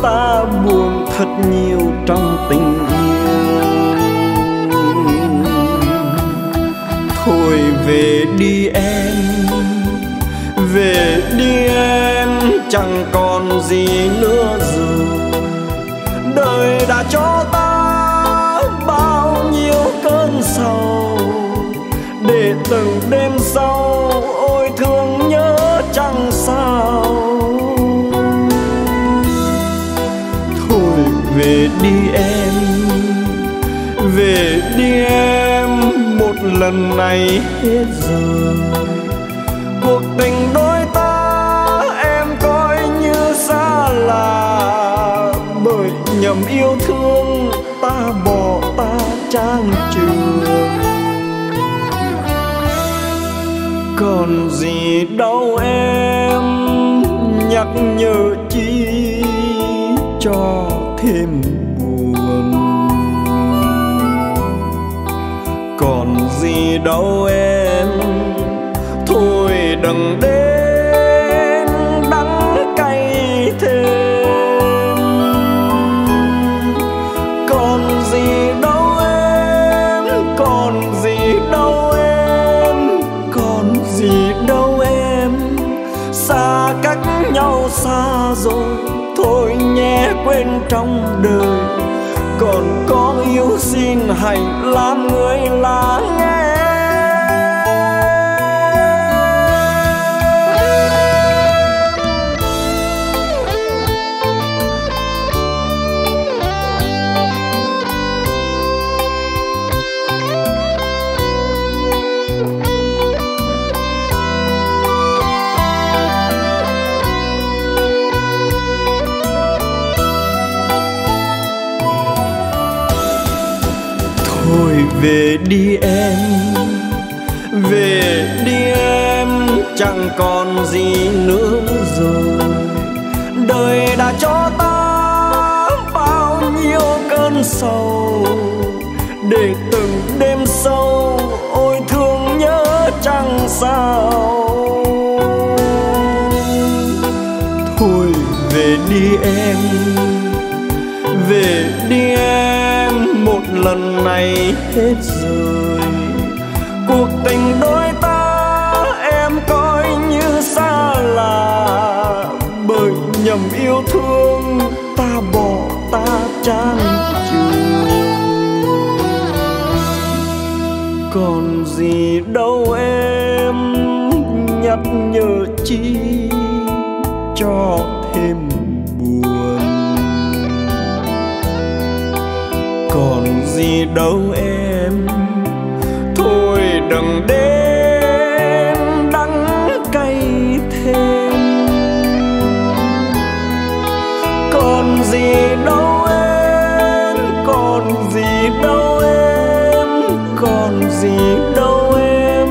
[SPEAKER 1] ta buồn thật nhiều trong tình yêu. Thôi về đi em, về đi em, chẳng còn gì nữa rồi. Đời đã cho ta bao nhiêu cơn sầu, để từng đêm sau đi em. Về đi em một lần này hết rồi. Cuộc tình đôi ta em coi như xa lạ. Bởi nhầm yêu thương ta bỏ ta trang trường. Còn gì đâu em nhắc nhở chi cho thêm gì đâu em. Thôi đừng đến đắng cay thêm. Còn gì đâu em, còn gì đâu em, còn gì đâu em. Xa cách nhau xa rồi, thôi nhé quên trong đời. Còn có yêu xin hãy làm người lắng nghe về đi em, về đi em, chẳng còn gì nữa rồi. Đời đã cho ta bao nhiêu cơn sầu, để từng đêm sâu ôi thương nhớ chẳng sao. Thôi về đi em, về đi em lần này hết rồi. Cuộc tình đôi ta em coi như xa lạ, bởi nhầm yêu thương ta bỏ ta trang trường còn gì đâu em nhắc nhở chi cho đâu em. Thôi đừng đến đắng cay thêm. Còn gì đâu em, còn gì đâu em, còn gì đâu em.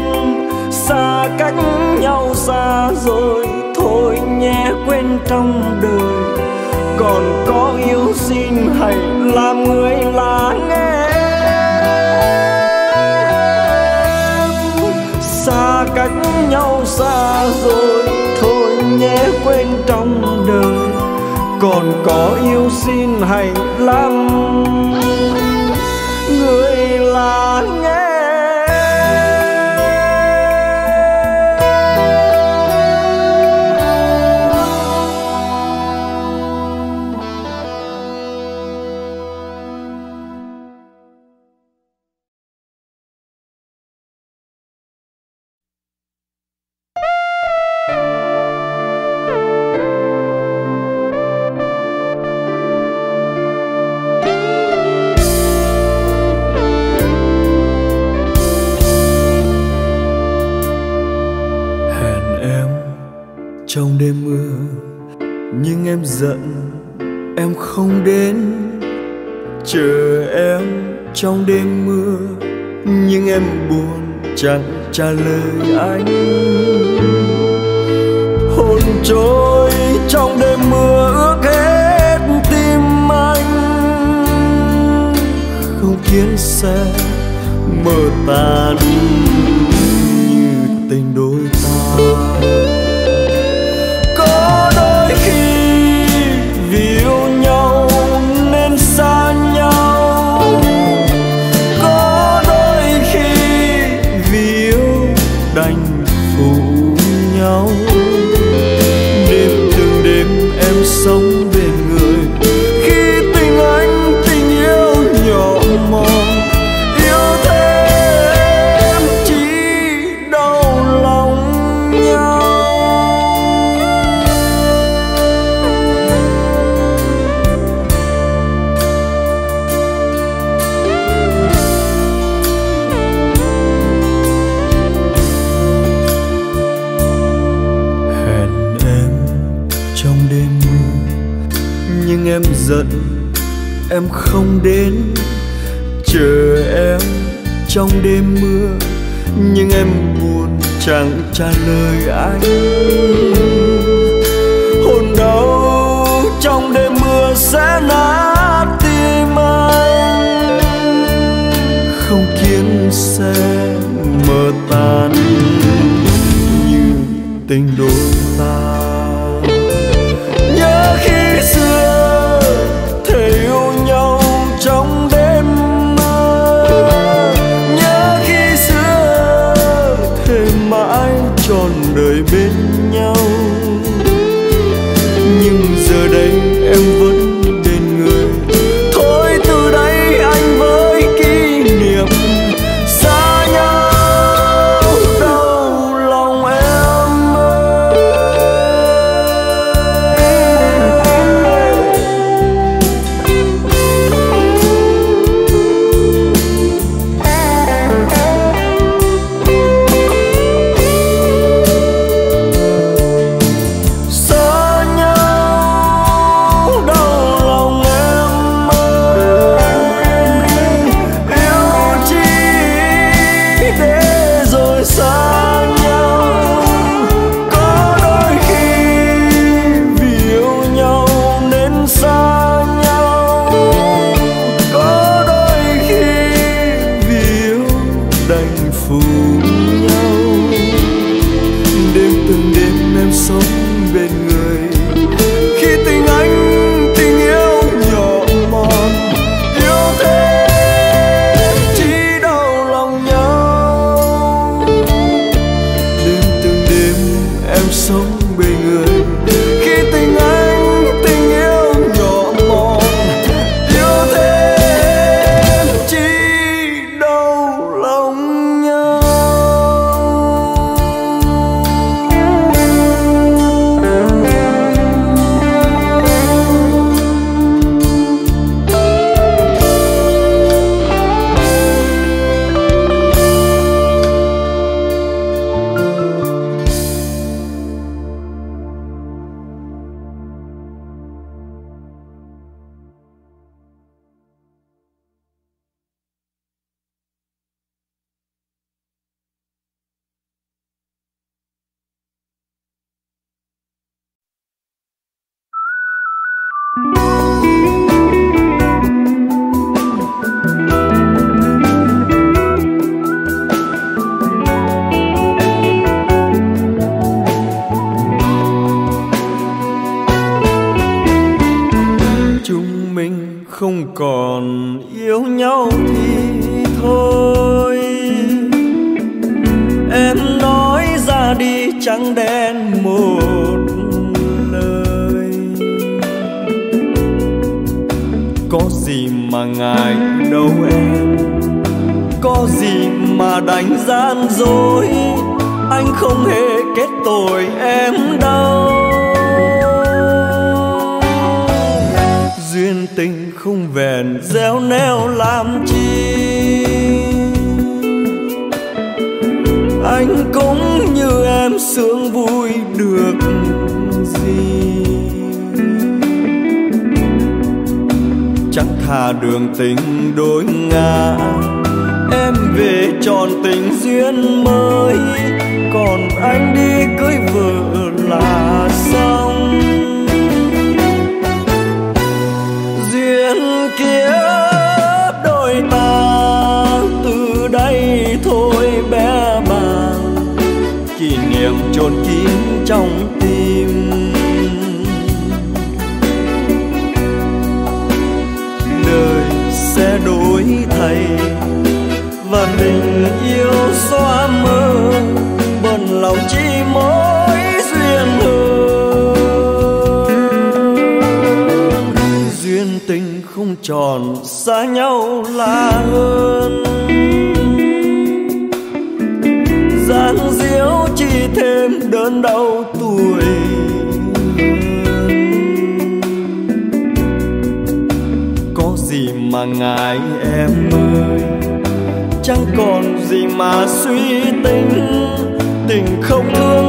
[SPEAKER 1] Xa cách nhau xa rồi, thôi nhé, quên trong đời. Còn có yêu xin hãy làm người xa rồi, thôi nhé quên trong đời. Còn có yêu xin hãy lắm. Người lắng giận, em không đến. Chờ em trong đêm mưa, nhưng em buồn chẳng trả lời anh. Hồn trôi trong đêm mưa ước hết tim anh. Không kiến sẽ mơ tàn. Trong đêm mưa, nhưng em buồn chẳng trả lời anh. Hồn đau trong đêm mưa sẽ nát tim anh. Không kiến xe mờ tan như tình đôi. Música đường tình đôi ngã em về tròn tình duyên mới, còn anh đi cưới vợ là xong. Duyên kiếp đôi ta, từ đây thôi bé bàng kỷ niệm chôn kín trong tim. Đổi thay và tình yêu xóa mơ, bận lòng chỉ mỗi duyên hơn. Duyên tình không tròn xa nhau là hơn. Giang diễu chỉ thêm đớn đau mà ngại em ơi. Chẳng còn gì mà suy tính tình không thương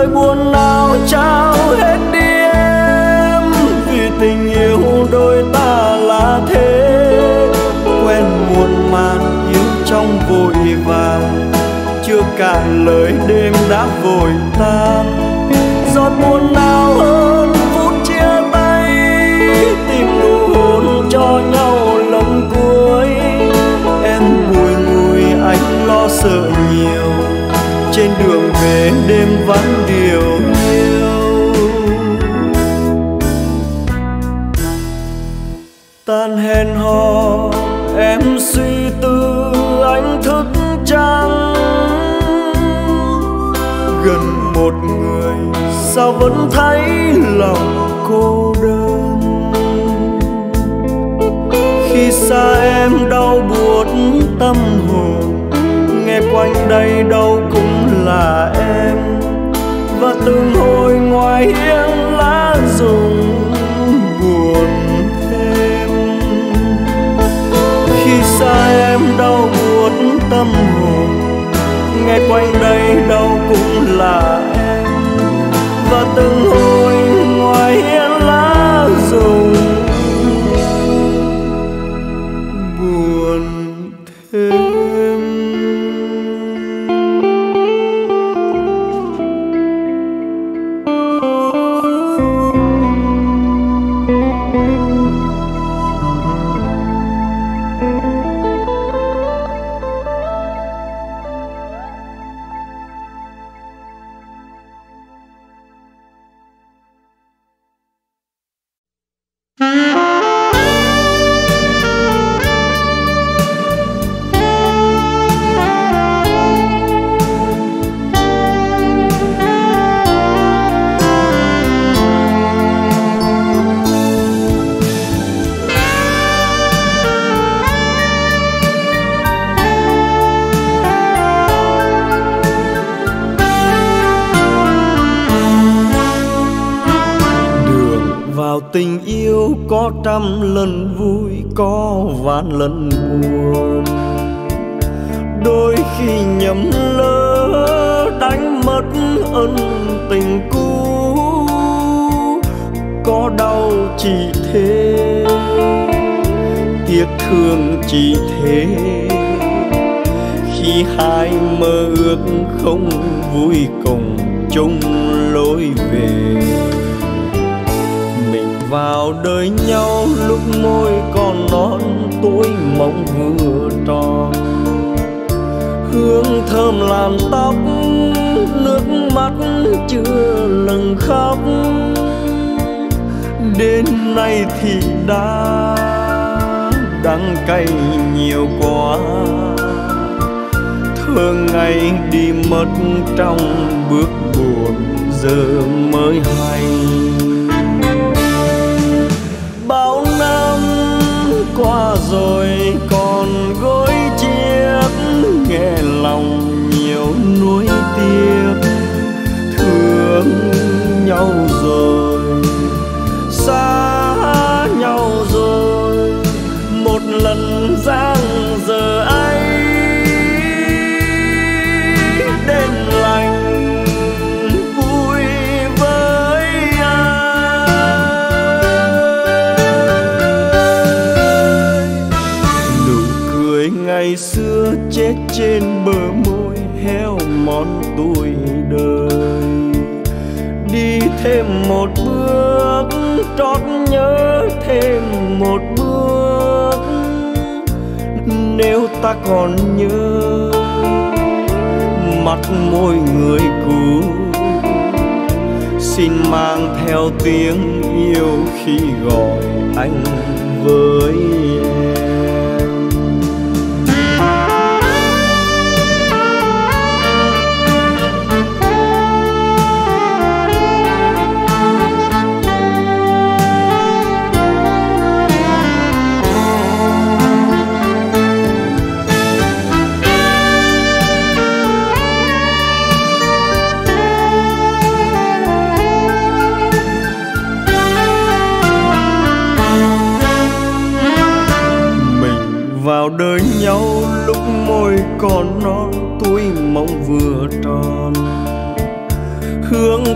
[SPEAKER 1] đời buồn nào trao hết đi em. Vì tình yêu đôi ta là thế, quen muộn màng yêu trong vội vàng. Chưa cả lời đêm đã vội tan. Giọt buồn nào hơn về đêm vắng điều yêu tan hẹn hò, em suy tư, anh thức trắng. Gần một người, sao vẫn thấy lòng cô đơn? Khi xa em đau buồn tâm hồn, nghe quanh đây đâu cũng là em và từng hồi ngoài hiên lá rụng buồn thêm. Khi xa em đau buốt tâm hồn, nghe quanh đây đâu cũng là em. Và từng hồi ngoài hiên lá rụng lần trong bước buồn giờ mới hay. Còn nhớ mắt môi người cũ. Xin mang theo tiếng yêu khi gọi anh với em.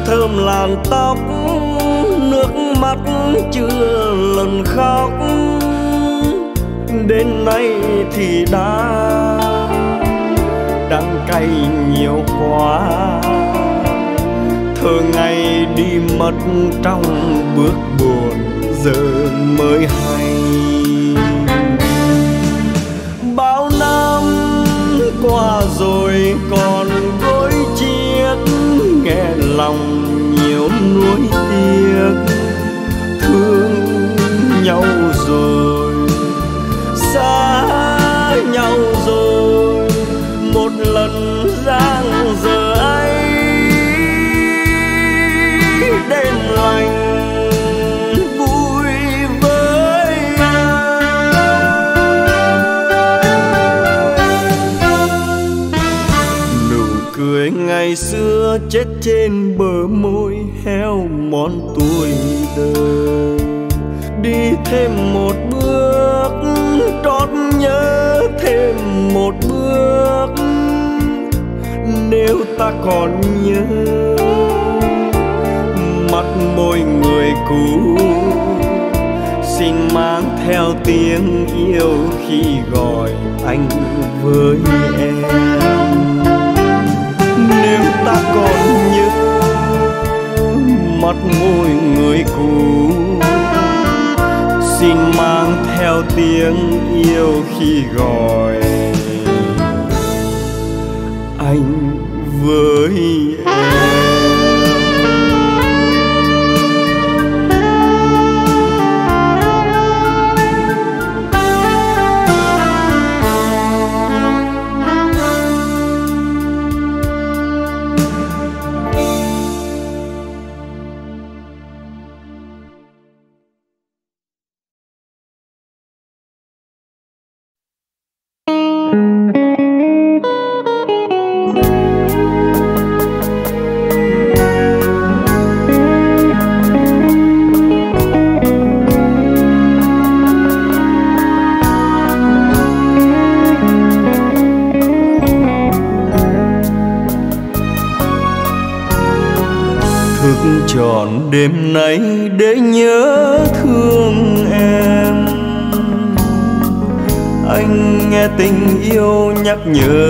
[SPEAKER 1] Thơm làn tóc, nước mắt chưa lần khóc. Đến nay thì đã, đang cay nhiều quá. Thơ ngày đi mất trong bước buồn, giờ mới hay. Bao năm qua rồi còn lòng nhiều nuối tiếc thương nhau rồi. Chết trên bờ môi heo mòn tuổi đời. Đi thêm một bước, trót nhớ thêm một bước. Nếu ta còn nhớ, mắt môi người cũ, xin mang theo tiếng yêu khi gọi anh với em ta còn nhớ mắt môi người cũ. Xin mang theo tiếng yêu khi gọi anh với em. Nhớ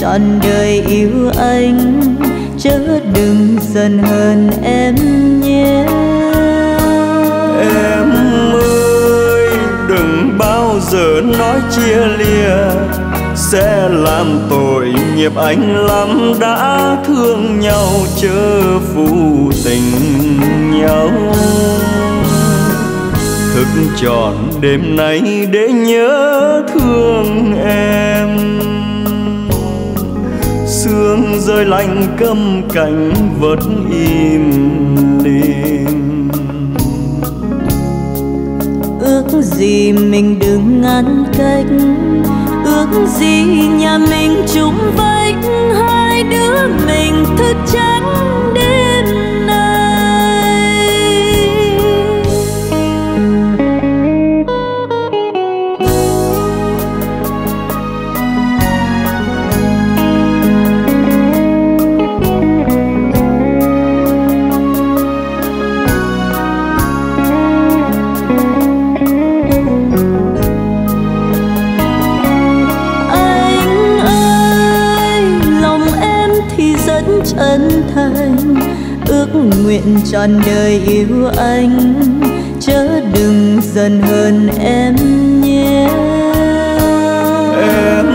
[SPEAKER 2] trọn đời yêu anh, chớ đừng giận hơn em nhé.
[SPEAKER 1] Em ơi, đừng bao giờ nói chia lìa, sẽ làm tội nghiệp anh lắm, đã thương nhau, chớ phụ tình nhau. Thức tròn đêm nay để nhớ thương em rơi lạnh câm cảnh vẫn im đêm
[SPEAKER 2] ước gì mình đừng ngăn cách, ước gì nhà mình chung vách, hai đứa mình thức trắng đêm. Nguyện trọn đời yêu anh, chớ đừng dần hơn em nhé.
[SPEAKER 1] Em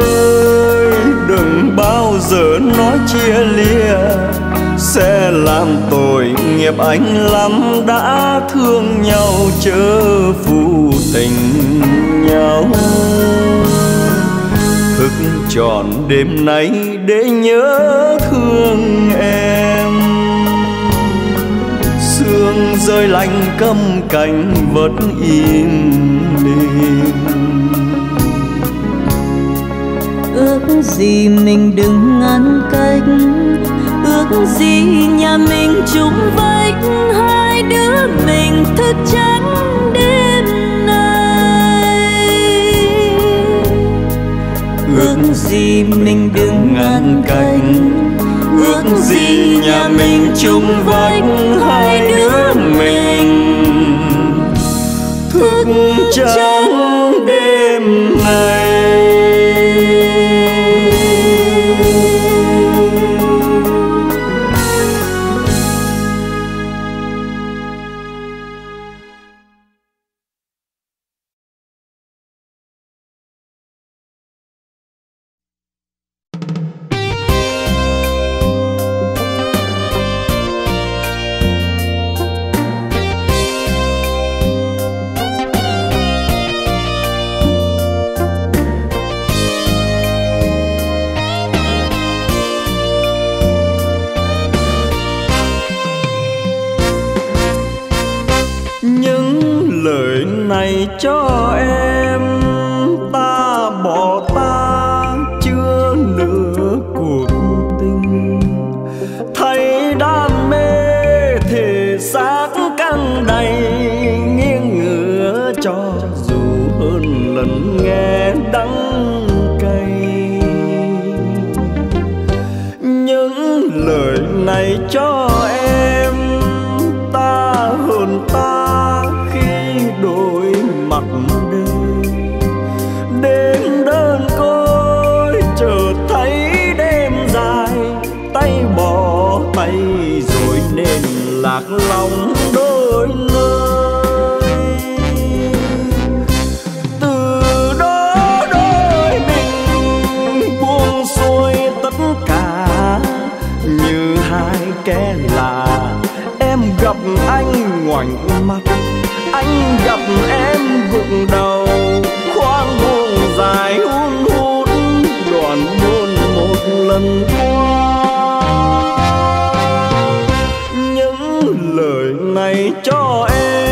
[SPEAKER 1] ơi, đừng bao giờ nói chia lìa, sẽ làm tội nghiệp anh lắm, đã thương nhau, chớ phụ tình nhau. Thức chọn đêm nay để nhớ thương em rơi lạnh câm cánh vẫn im đêm
[SPEAKER 2] ước gì mình đừng ngăn cách ước gì nhà mình chung vách hai đứa mình thức trắng đêm nay. Ước gì mình đừng ngăn cách ước gì nhà mình chung vách hai đứa mình.
[SPEAKER 1] Thức trắng đêm này. Là em gặp anh ngoảnh mặt, anh gặp em gục đầu. Khoang buông dài hun hút, đoạn buồn một lần qua. Những lời này cho em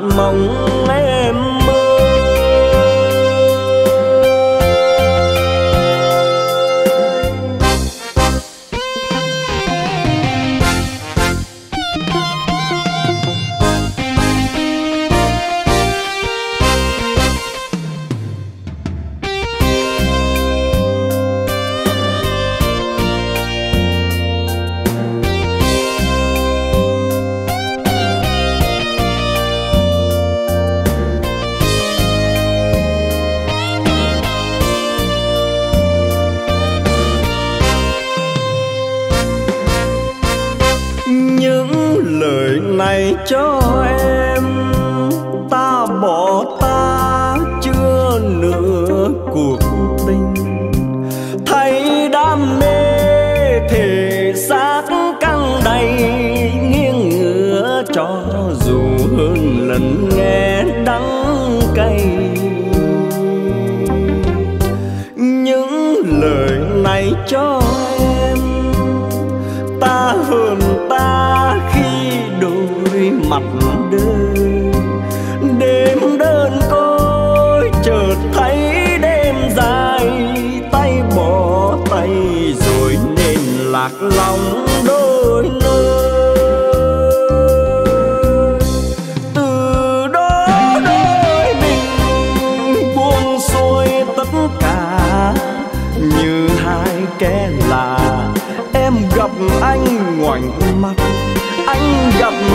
[SPEAKER 1] mong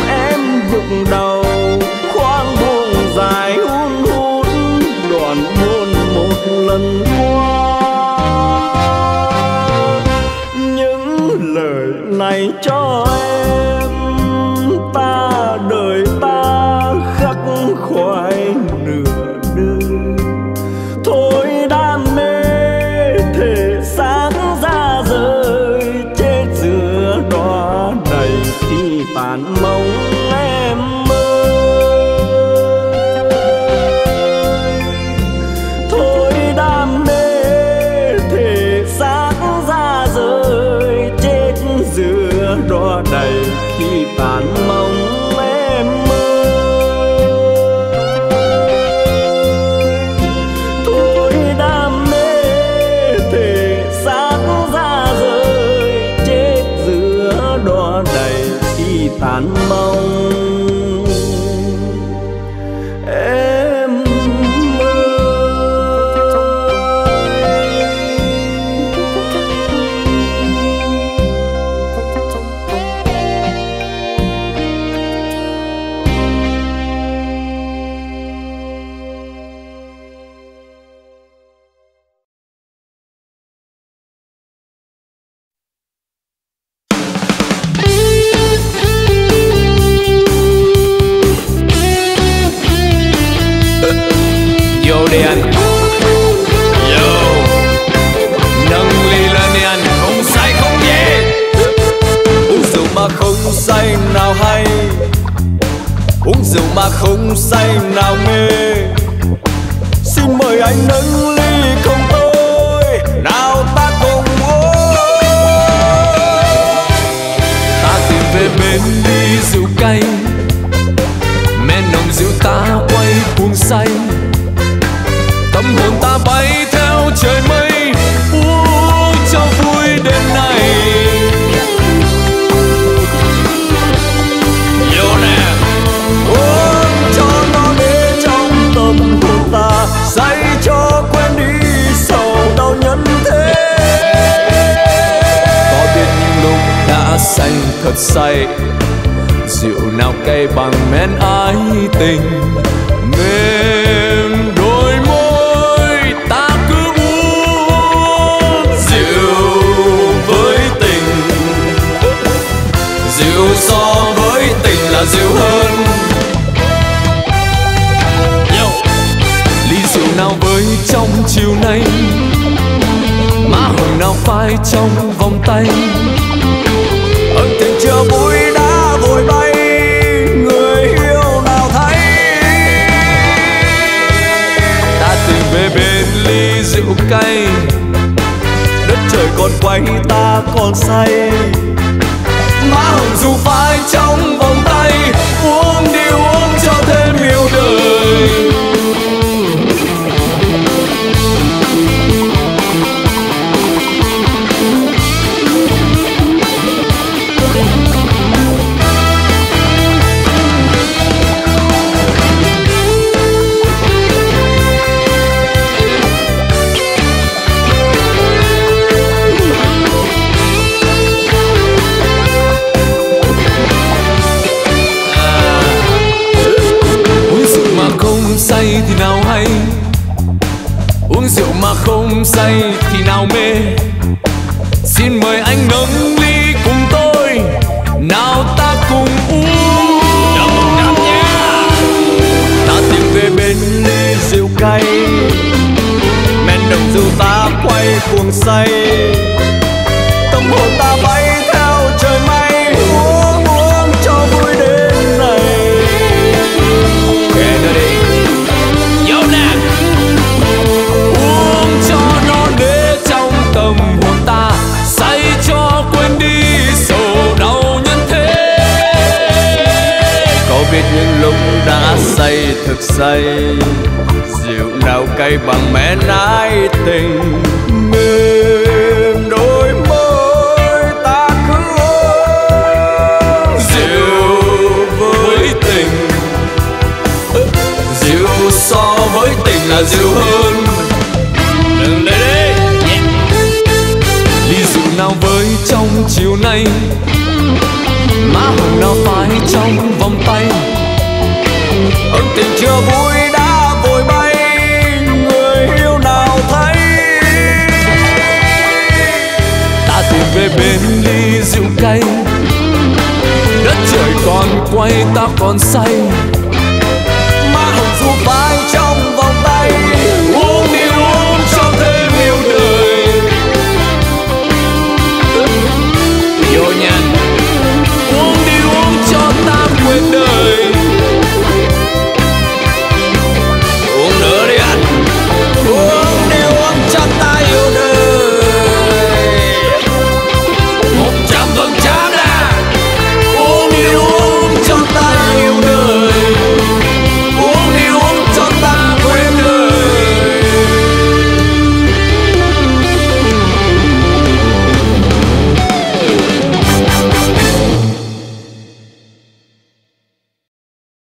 [SPEAKER 1] em dục đầu khoang buông dài hun hút đoạn buồn một lần. Mời anh nâng ly không tôi nào ta cùng uống
[SPEAKER 3] Ta tìm về bên đi rượu cay, Men nồng rượu ta quay cuồng say. Tâm hồn ta bay theo trời
[SPEAKER 1] mơ say,
[SPEAKER 3] thật say. Rượu nào cay bằng men ái tình? Mềm đôi môi, ta cứ uống. Rượu với tình. Rượu so với tình là rượu hơn. Ly rượu nào với trong chiều nay? Má hồng nào phai trong vòng tay?
[SPEAKER 1] Ân tình chưa vui đã vội bay, người yêu nào thấy?
[SPEAKER 3] Ta tình về bên ly rượu cay,
[SPEAKER 1] đất trời còn quay ta còn say.
[SPEAKER 3] Má hồng dù phai trong vòng nào mê. Xin mời anh nâng ly cùng tôi, nào ta cùng uống.
[SPEAKER 1] Ta tìm về bên ly rượu cay. Men đồng rượu ta quay cuồng say. Biết những lúc đã say thực say. Rượu nào cay bằng mẹ nái tình, mềm đôi môi ta cứ uống
[SPEAKER 3] Rượu với tình Rượu so với tình là rượu hơn. Đừng đi. Ly rượu nào với trong chiều nay. Má hồng nào phai trong vòng tay.
[SPEAKER 1] Ân tình chưa vui đã vội bay, người yêu nào thấy?
[SPEAKER 3] Ta tìm về bên ly rượu cay. Đất trời còn quay, ta còn say.
[SPEAKER 1] Má hồng dù bay